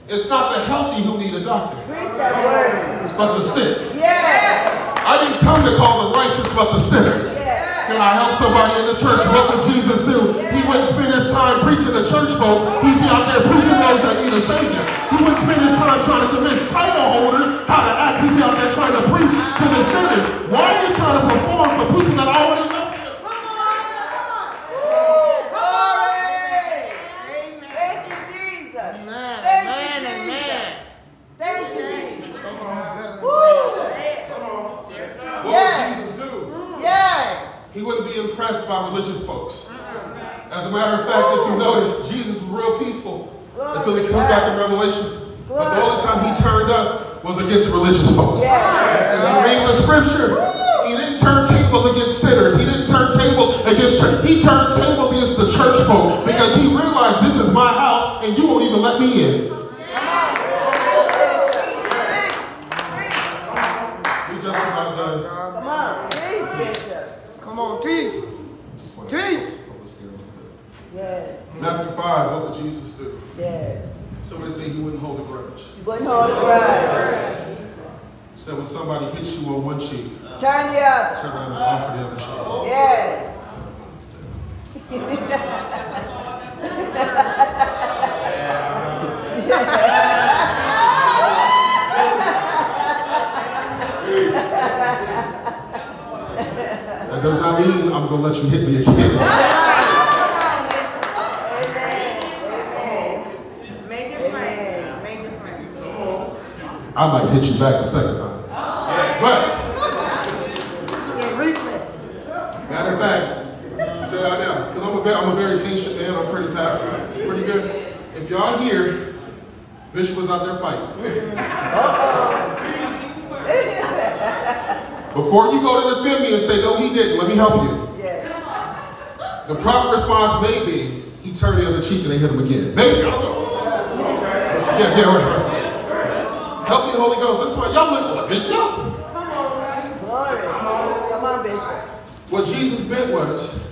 it's not the healthy who need a doctor, Preach that word. but the sick. Yeah. I didn't come to call the righteous, but the sinners. Yes. Can I help somebody in the church? What would Jesus do? He wouldn't spend his time preaching to church folks. He'd be out there preaching those that need a savior. He wouldn't spend his time trying to convince title holders how to act. He'd be out there trying to preach to the sinners. Why are you trying to perform for people that already know him? Glory. Thank you, Jesus. Man, Thank man, you, and Jesus. man. Thank you, Jesus. Woo. What Yes. would Jesus do? Yes. He wouldn't impressed by religious folks. As a matter of fact, if you notice, Jesus was real peaceful until he comes back in Revelation. But the only time he turned up was against religious folks. And you read the scripture. He didn't turn tables against sinners. He didn't turn tables against church. He turned tables against the church folk because he realized this is my house and you won't even let me in. We just about done. Come on. Preach, Bishop. Come on, teach. Just wanna- Teach. Let's get on. Yes. Matthew 5, what would Jesus do? Yes. Somebody say he wouldn't hold a grudge. You wouldn't hold a grudge. He said when somebody hits you on one cheek, Turn the other. turn around and offer the other cheek. Yes. That does not mean I'm going to let you hit me again. Amen. Amen. Make it Amen. plain. Make it plain. I might hit you back the second time. But, matter of fact, I'll tell y'all now, because I'm a, very, I'm a very patient man, I'm pretty passive, pretty good. If y'all here, Bishop was out there fighting. Mm-hmm. Before you go to defend me and say, no, he didn't, let me help you. Yes. The proper response may be, he turned the other cheek and they hit him again. Maybe, I don't know. Yeah, yeah, right. Help me, Holy Ghost. That's why y'all look big y'all. Glory. Come on, Bishop. What Jesus meant was,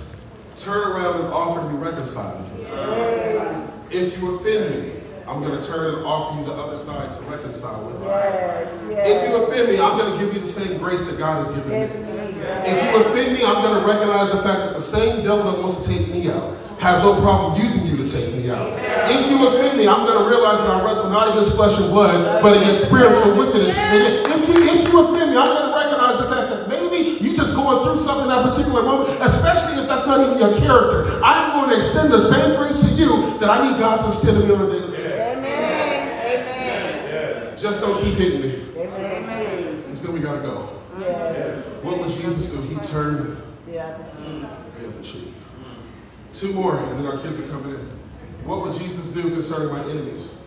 turn around and offer to be reconciled. Hey. If you offend me, I'm going to turn and offer you the other side to reconcile with. Yes, If you offend me, I'm going to give you the same grace that God has given Give me. me, If you offend me, I'm going to recognize the fact that the same devil that wants to take me out has no problem using you to take me out. If you offend me, I'm going to realize that I wrestle not against flesh and blood, but against spiritual wickedness. And if you, if you offend me, I'm going to recognize the fact that maybe you're just going through something at that particular moment, especially if that's not even your character. I'm going to extend the same grace to you that I need God to extend to me on a daily basis. Amen, amen, Just don't keep hitting me. amen, And then we got to go. Yes, What would Jesus do? He turned yeah, the other cheek. Two more, and then our kids are coming in. What would Jesus do concerning my enemies?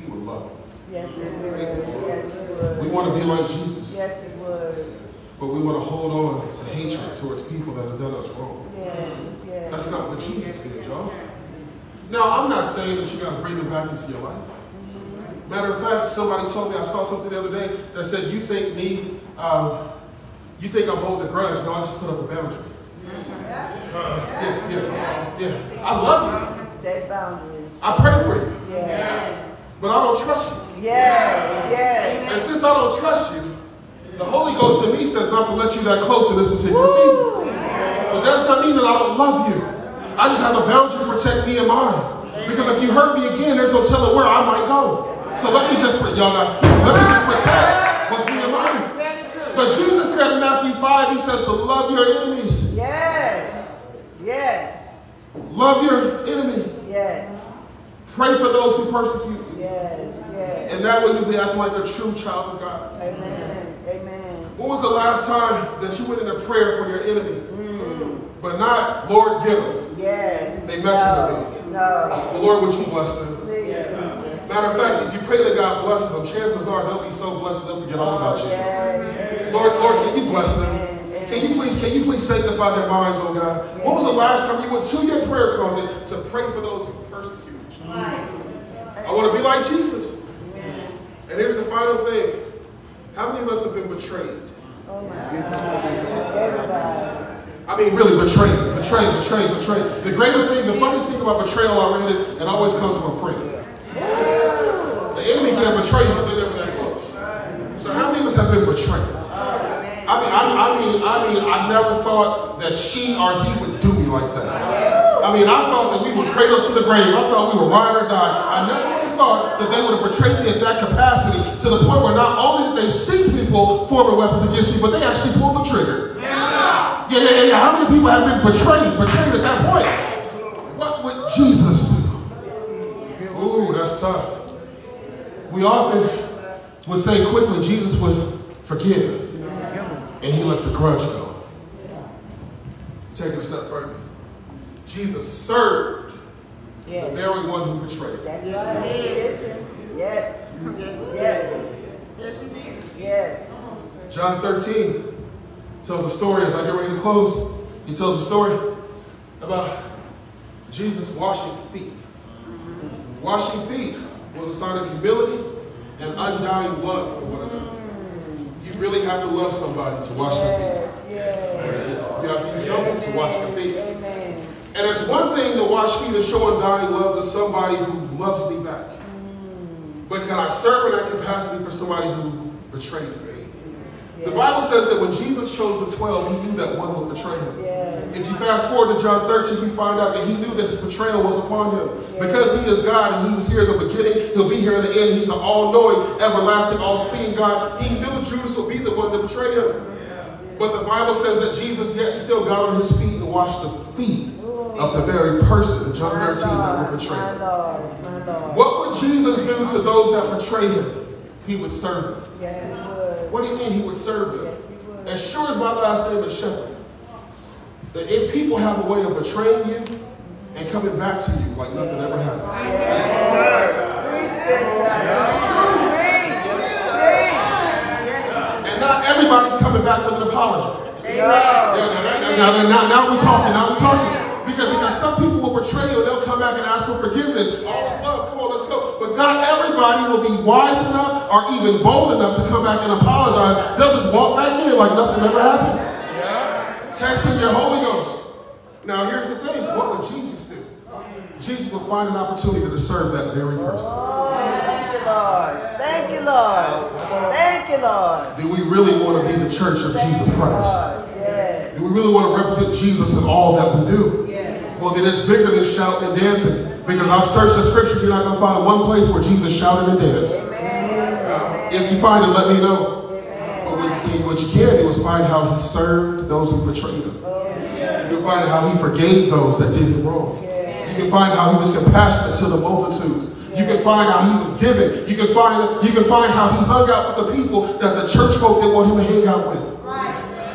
He would love them. Yes, it would, yes, it We want to be like Jesus, Yes, it would. but we want to hold on to hatred towards people that have done us wrong. Yes, yes. That's not what Jesus did, y'all. Now, I'm not saying that you got to bring them back into your life. Matter of fact, somebody told me, I saw something the other day that said, you think me, um, you think I'm holding a grudge. No, I just put up a boundary. Yeah, yeah, yeah. I love you. Set boundaries. I pray for you, Yeah. but I don't trust you. Yeah, yes. And since I don't trust you, the Holy Ghost in me says not to let you that close in this particular season. But that does not mean that I don't love you. I just have a boundary to protect me and mine. Because if you hurt me again, there's no telling where I might go. So let me just, y'all not, let me just protect what's me and mine. But Jesus said in Matthew 5, he says to love your enemies. Yes, yes, Love your enemy. yes, Pray for those who persecute you. yes, yes. And that way you'll be acting like a true child of God. Amen, amen. When was the last time that you went in a prayer for your enemy? Mm. But not, Lord, give them. Yes. They messing with me. No, But Lord, would you bless them? please, Jesus. Matter of fact, if you pray that God blesses them, chances are they'll be so blessed they'll forget all about you. Lord, Lord, can you bless them? Can you please, can you please sanctify their minds, oh God? When was the last time you went to your prayer closet to pray for those who persecuted you? I want to be like Jesus. And here's the final thing. How many of us have been betrayed? Oh my God. Everybody. I mean, really betrayed, betrayed, betrayed, betrayed. The greatest thing, the funniest thing about betrayal I read is it always comes from a friend. The enemy can't betray you because they're never that close. So how many of us have been betrayed? I mean, I, I mean, I mean, I never thought that she or he would do me like that. I mean, I thought that we would cradle to the grave. I thought we would ride or die. I never would have thought that they would have betrayed me at that capacity to the point where not only did they see people forming weapons against me, but they actually pulled the trigger. Yeah, yeah, yeah, yeah. How many people have been betrayed, betrayed at that point? What would Jesus do? Ooh, that's tough. We often would say quickly, Jesus would forgive, and he let the grudge go. Take it a step further. Jesus served the very one who betrayed. That's right. Listen. Yes. Yes. Yes. John 13 tells a story as I get ready to close. He tells a story about Jesus washing feet. Washing feet was a sign of humility and undying love for one another. Mm. You really have to love somebody to wash their feet. Yes. You have to be humble to wash their feet. Amen. And it's one thing to wash feet and show undying love to somebody who loves me back. Mm. But can I serve in that capacity for somebody who betrayed me? The Bible says that when Jesus chose the 12, he knew that one would betray him. Yes. If you fast forward to John 13, you find out that he knew that his betrayal was upon him. Because he is God and he was here in the beginning, he'll be here in the end. He's an all-knowing, everlasting, all-seeing God. He knew Judas would be the one to betray him. But the Bible says that Jesus yet still got on his feet and washed the feet of the very person John My 13 that would betray my him. Lord, my Lord. What would Jesus do to those that betray him? He would serve them. Yes. What do you mean he would serve them? Yes. As sure as my last name is Shepherd, that if people have a way of betraying you and coming back to you like nothing ever happened. Yes, sir. Sir. Preach. And not everybody's coming back with an apology. Now, now, now, now, now we're talking, now we're talking. Because, because some people will betray you, and they'll come back and ask for forgiveness. All it's love, come on, let's go. But not everybody will be wise enough or even bold enough to come back and apologize. They'll just walk back in like nothing ever happened. Testing your Holy Ghost. Now here's the thing, what would Jesus do? Jesus will find an opportunity to serve that very oh, person. Oh, thank you, Lord. Thank you, Lord. Thank you, Lord. Do we really want to be the church of Thank Jesus Christ? Yes. Do we really want to represent Jesus in all that we do? Well, then it's bigger than shouting and dancing. Because I've searched the scripture, you're not going to find one place where Jesus shouted and danced. Amen. If you find it, let me know. Amen. But what you, can, what you can do is find how he served those who betrayed him. You can find how he forgave those that did him wrong. You can find how he was compassionate to the multitudes. You can find how he was giving. You can find you can find how he hung out with the people that the church folk didn't want him to hang out with.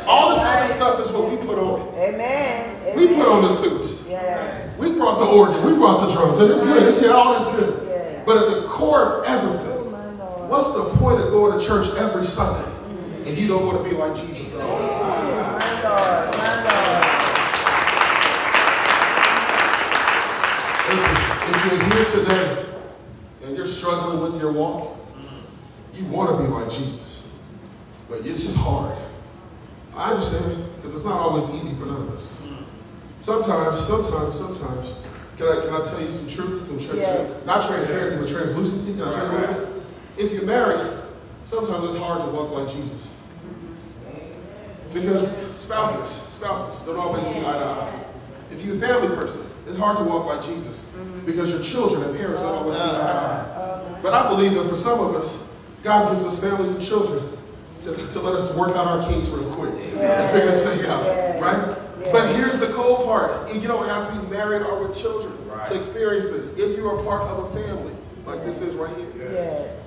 All this other stuff is what we put on. Amen. We put on the suits. Yes. We brought the organ. We brought the drums. And it's good. It's here. All that's good. But at the core of everything, Oh, what's the point of going to church every Sunday mm. and you don't want to be like Jesus at all? My Lord. My Lord. Listen, if you're here today and you're struggling with your walk, you want to be like Jesus. But it's just hard. I understand because it's not always easy for none of us. Sometimes, sometimes, sometimes. Can I, can I tell you some truth? Some tra- Yes. Not transparency, but translucency. Can I tell you a little bit? If you're married, sometimes it's hard to walk like Jesus. Because spouses, spouses don't always see eye to eye. If you're a family person, it's hard to walk like Jesus because your children and parents don't always see eye to eye. But I believe that for some of us, God gives us families and children to, to let us work out our kinks real quick and figure this thing out, right? Yeah. But here's the cool part. You don't have to be married or with children to experience this. If you are part of a family, like this is right here, Yes.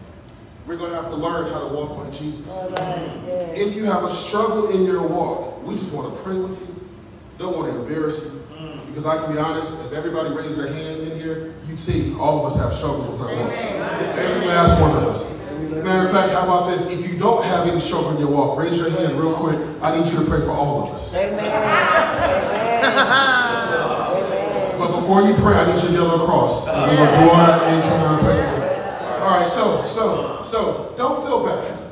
we're going to have to learn how to walk like Jesus. All right. Yes. If you have a struggle in your walk, we just want to pray with you. Don't want to embarrass you. Mm. Because I can be honest, if everybody raised their hand in here, you'd see all of us have struggles with our walk. Every last one of us. Matter of fact, how about this? If you don't have any struggle in your walk, raise your hand real quick. I need you to pray for all of us. Amen. Amen. Amen. But before you pray, I need you to yell across. And we're go out and come down and pray for you. All right, so, so, so, don't feel bad.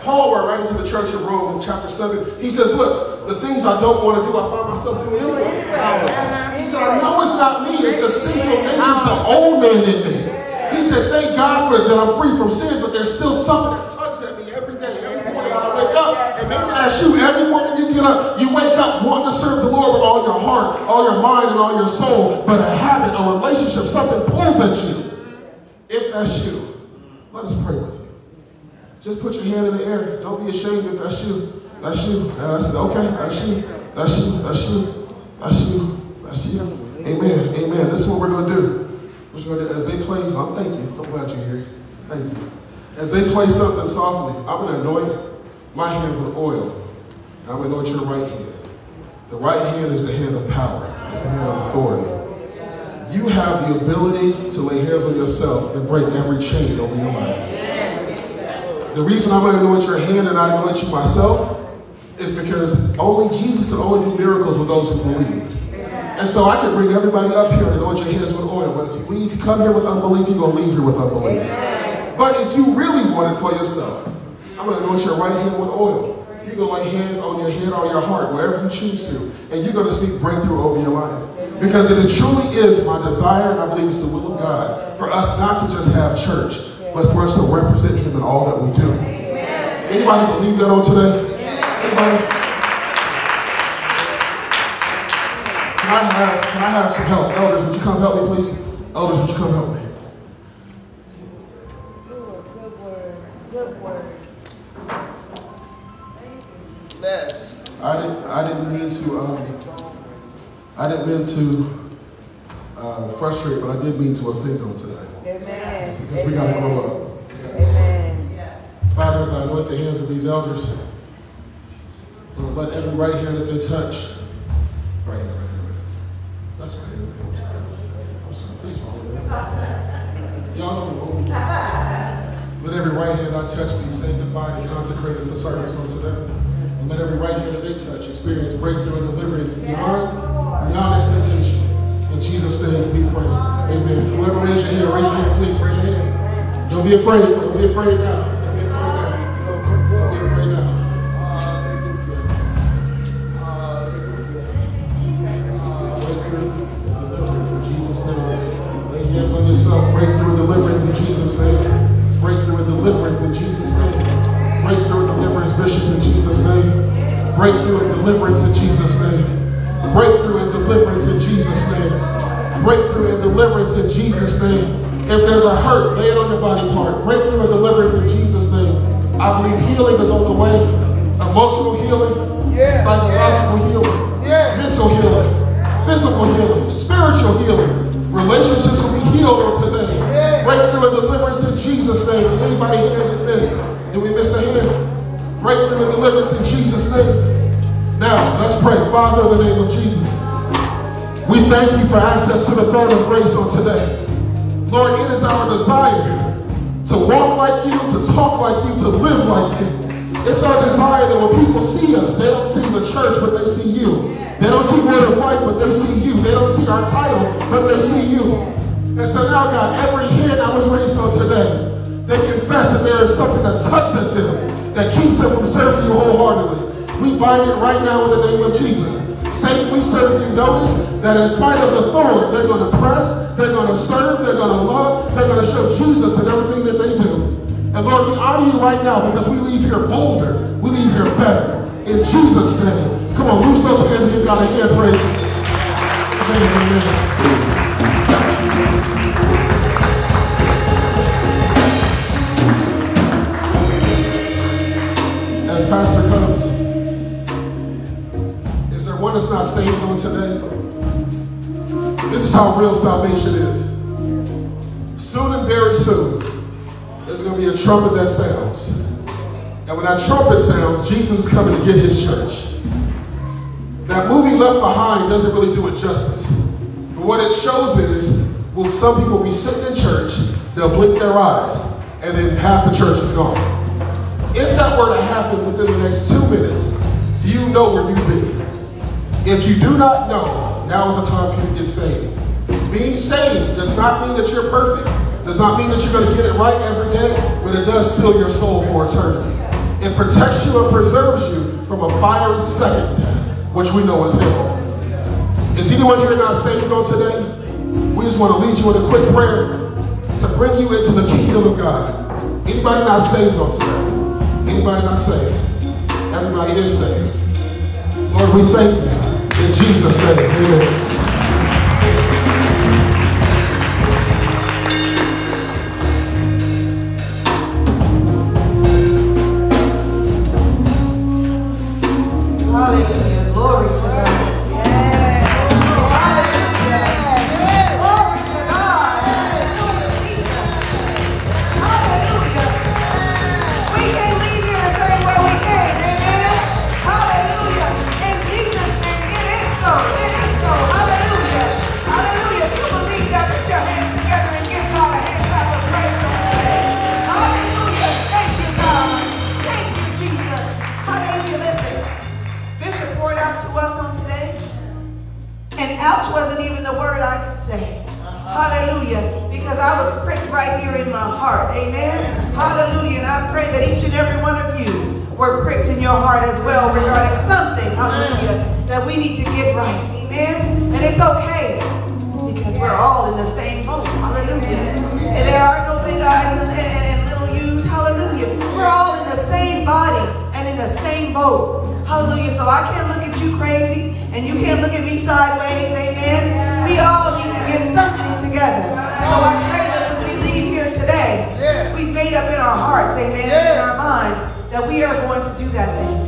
Paul went right into the church of Rome in chapter 7. He says, look, the things I don't want to do, I find myself doing anyway. He said, I know it's not me, it's the sinful nature, it's the old man in me. He said, thank God for that I'm free from sin, but there's still something that tugs at me every day, every morning when I wake up. And maybe that's you. Every morning you get up, you wake up wanting to serve the Lord with all your heart, all your mind, and all your soul. But a habit, a relationship, something pulls at you. If that's you, let us pray with you. Just put your hand in the air. Don't be ashamed if that's you. That's you. Said, okay, that's you. That's you. That's you. That's you. That's you. Amen. Amen. This is what we're going to do. We're going to as they play, oh, thank you. I'm glad you're here. Thank you. As they play something softly, I'm going to anoint my hand with oil. I'm going to anoint your right hand. The right hand is the hand of power. It's the hand of authority. You have the ability to lay hands on yourself and break every chain over your life. The reason I'm going to anoint your hand and not anoint you myself is because only Jesus could only do miracles with those who believed. And so I could bring everybody up here and anoint your hands with oil, but if you leave, you come here with unbelief, you're going to leave here with unbelief. But if you really want it for yourself, I'm going to anoint your right hand with oil. You're going to lay hands on your head or your heart, wherever you choose to, and you're going to speak breakthrough over your life. Because it is, truly is my desire, and I believe it's the will of God, for us not to just have church, but for us to represent Him in all that we do. Anybody believe that on today? Anybody? Can I have, can I have some help? Elders, would you come help me, please? Elders, would you come help me? Good, good word. Good word. Yes. I didn't, I didn't mean to, um, I didn't mean to uh, frustrate, but I did mean to offend on today. Amen. Because we gotta grow Amen. up. Amen. Father, as I anoint the hands of these elders, Lord, let every right hand that they touch, right hand, right hand, right hand. That's right hand. I'm sorry. I'm sorry. Please follow me. Y'all still hold me. Let every right hand I touch be sanctified and consecrated for service on today. And let every right hand that they touch experience breakthrough and deliverance beyond, beyond expectation. In Jesus' name we pray. Amen. Whoever raise your hand, raise your hand, please. Raise your hand. Don't be afraid. Don't be afraid now. Don't be afraid now. Breakthrough and deliverance in Jesus' name. Breakthrough and deliverance in Jesus' name. Breakthrough and deliverance in Jesus' name. If there's a hurt, lay it on your body part. Breakthrough and deliverance in Jesus' name. I believe healing is on the way. Emotional healing, yeah, psychological yeah. healing, yeah. mental healing, physical healing, spiritual healing. Relationships will be healed on today. Breakthrough and deliverance in Jesus' name. Anybody here this? Did we miss a hand? Breakthrough and deliverance in Jesus' name. Now, let's pray. Father, in the name of Jesus. We thank you for access to the throne of grace on today. Lord, it is our desire to walk like you, to talk like you, to live like you. It's our desire that when people see us, they don't see the church, but they see you. They don't see Word of Life, but they see you. They don't see our title, but they see you. And so now, God, every hand I was raised on today, they confess that there is something that tugs at them that keeps them from serving you wholeheartedly. We bind it right now in the name of Jesus. Satan, we serve you. Notice that in spite of the thorn, they're going to press, they're going to serve, they're going to love, they're going to show Jesus in everything that they do. And Lord, we honor you right now because we leave here bolder. We leave here better. In Jesus' name. Come on, loose those hands and give God a hand praise. Amen, amen. Pastor comes, is there one that's not saved on today? This is how real salvation is. Soon and very soon, there's going to be a trumpet that sounds. And when that trumpet sounds, Jesus is coming to get his church. That movie Left Behind doesn't really do it justice. But what it shows is, will some people be sitting in church, they'll blink their eyes, and then half the church is gone. If that were to happen within the next two minutes, do you know where you'd be? If you do not know, now is the time for you to get saved. Being saved does not mean that you're perfect, does not mean that you're going to get it right every day, but it does seal your soul for eternity. It protects you and preserves you from a fiery second death, which we know is hell. Is anyone here not saved on today? We just want to lead you in a quick prayer to bring you into the kingdom of God. Anybody not saved on today? Anybody not saved? Everybody is saved. Lord, we thank you. In Jesus' name, amen. That we need to get right. Amen. And it's okay. Because we're all in the same boat. Hallelujah. And there are no big I's and, and, and little U's. Hallelujah. We're all in the same body and in the same boat. Hallelujah. So I can't look at you crazy and you can't look at me sideways. Amen. We all need to get something together. So I pray that when we leave here today, we've made up in our hearts, amen, in our minds, that we are going to do that thing.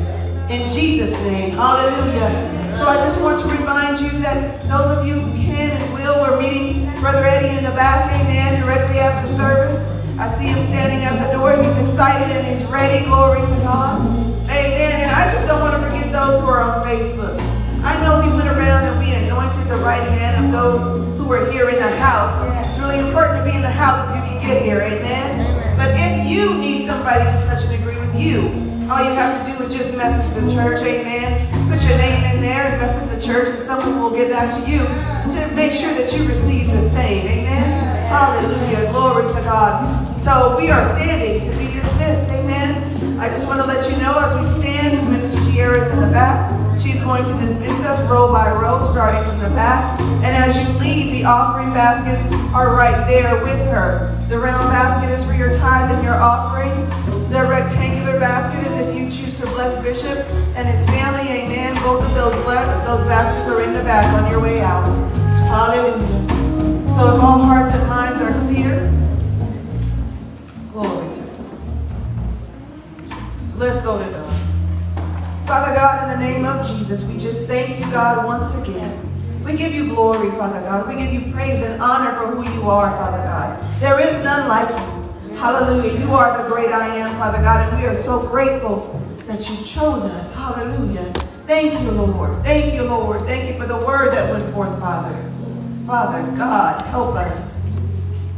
In Jesus' name. Hallelujah. So I just want to remind you that those of you who can and will, we're meeting Brother Eddie in the back, amen, directly after service. I see him standing at the door. He's excited and he's ready. Glory to God. Amen. And I just don't want to forget those who are on Facebook. I know we went around and we anointed the right hand of those who were here in the house. It's really important to be in the house if you can get here. Amen. But if you need somebody to touch and agree with you, all you have to do is just message the church. Amen. Put your name in there and message the church and someone will get back to you to make sure that you receive the same. Amen. Hallelujah. Glory to God. So we are standing to be dismissed. Amen. I just want to let you know as we stand, Minister Tierra is in the back. She's going to dismiss us row by row, starting from the back. And as you leave, the offering baskets are right there with her. The round basket is for your tithe and your offering. The rectangular basket is if you choose to bless Bishop and his family. Amen. Both of those, those baskets are in the back on your way out. Hallelujah. So if all hearts and minds are clear, glory to God. Let's go to God. Father God, in the name of Jesus, we just thank you, God, once again. We give you glory, Father God. We give you praise and honor for who you are, Father God. There is none like you. Hallelujah. You are the great I am, Father God, and we are so grateful that you chose us. Hallelujah. Thank you, Lord. Thank you, Lord. Thank you for the word that went forth, Father. Father God, help us.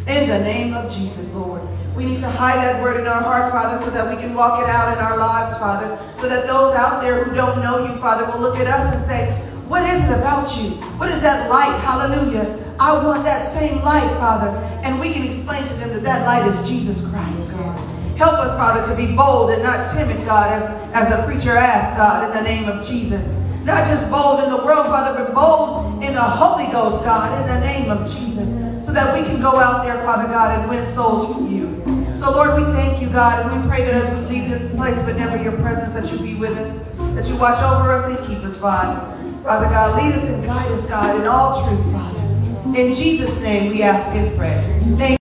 In the name of Jesus, Lord. We need to hide that word in our heart, Father, so that we can walk it out in our lives, Father. So that those out there who don't know you, Father, will look at us and say, what is it about you? What is that light? Hallelujah. I want that same light, Father. And we can explain to them that that light is Jesus Christ, God. Help us, Father, to be bold and not timid, God, as, as the preacher asked, God, in the name of Jesus. Not just bold in the world, Father, but bold in the Holy Ghost, God, in the name of Jesus. So that we can go out there, Father God, and win souls for you. So, Lord, we thank you, God, and we pray that as we leave this place, but never your presence, that you be with us, that you watch over us and keep us, Father. Father God, lead us and guide us, God, in all truth, Father. In Jesus' name we ask and pray. Thank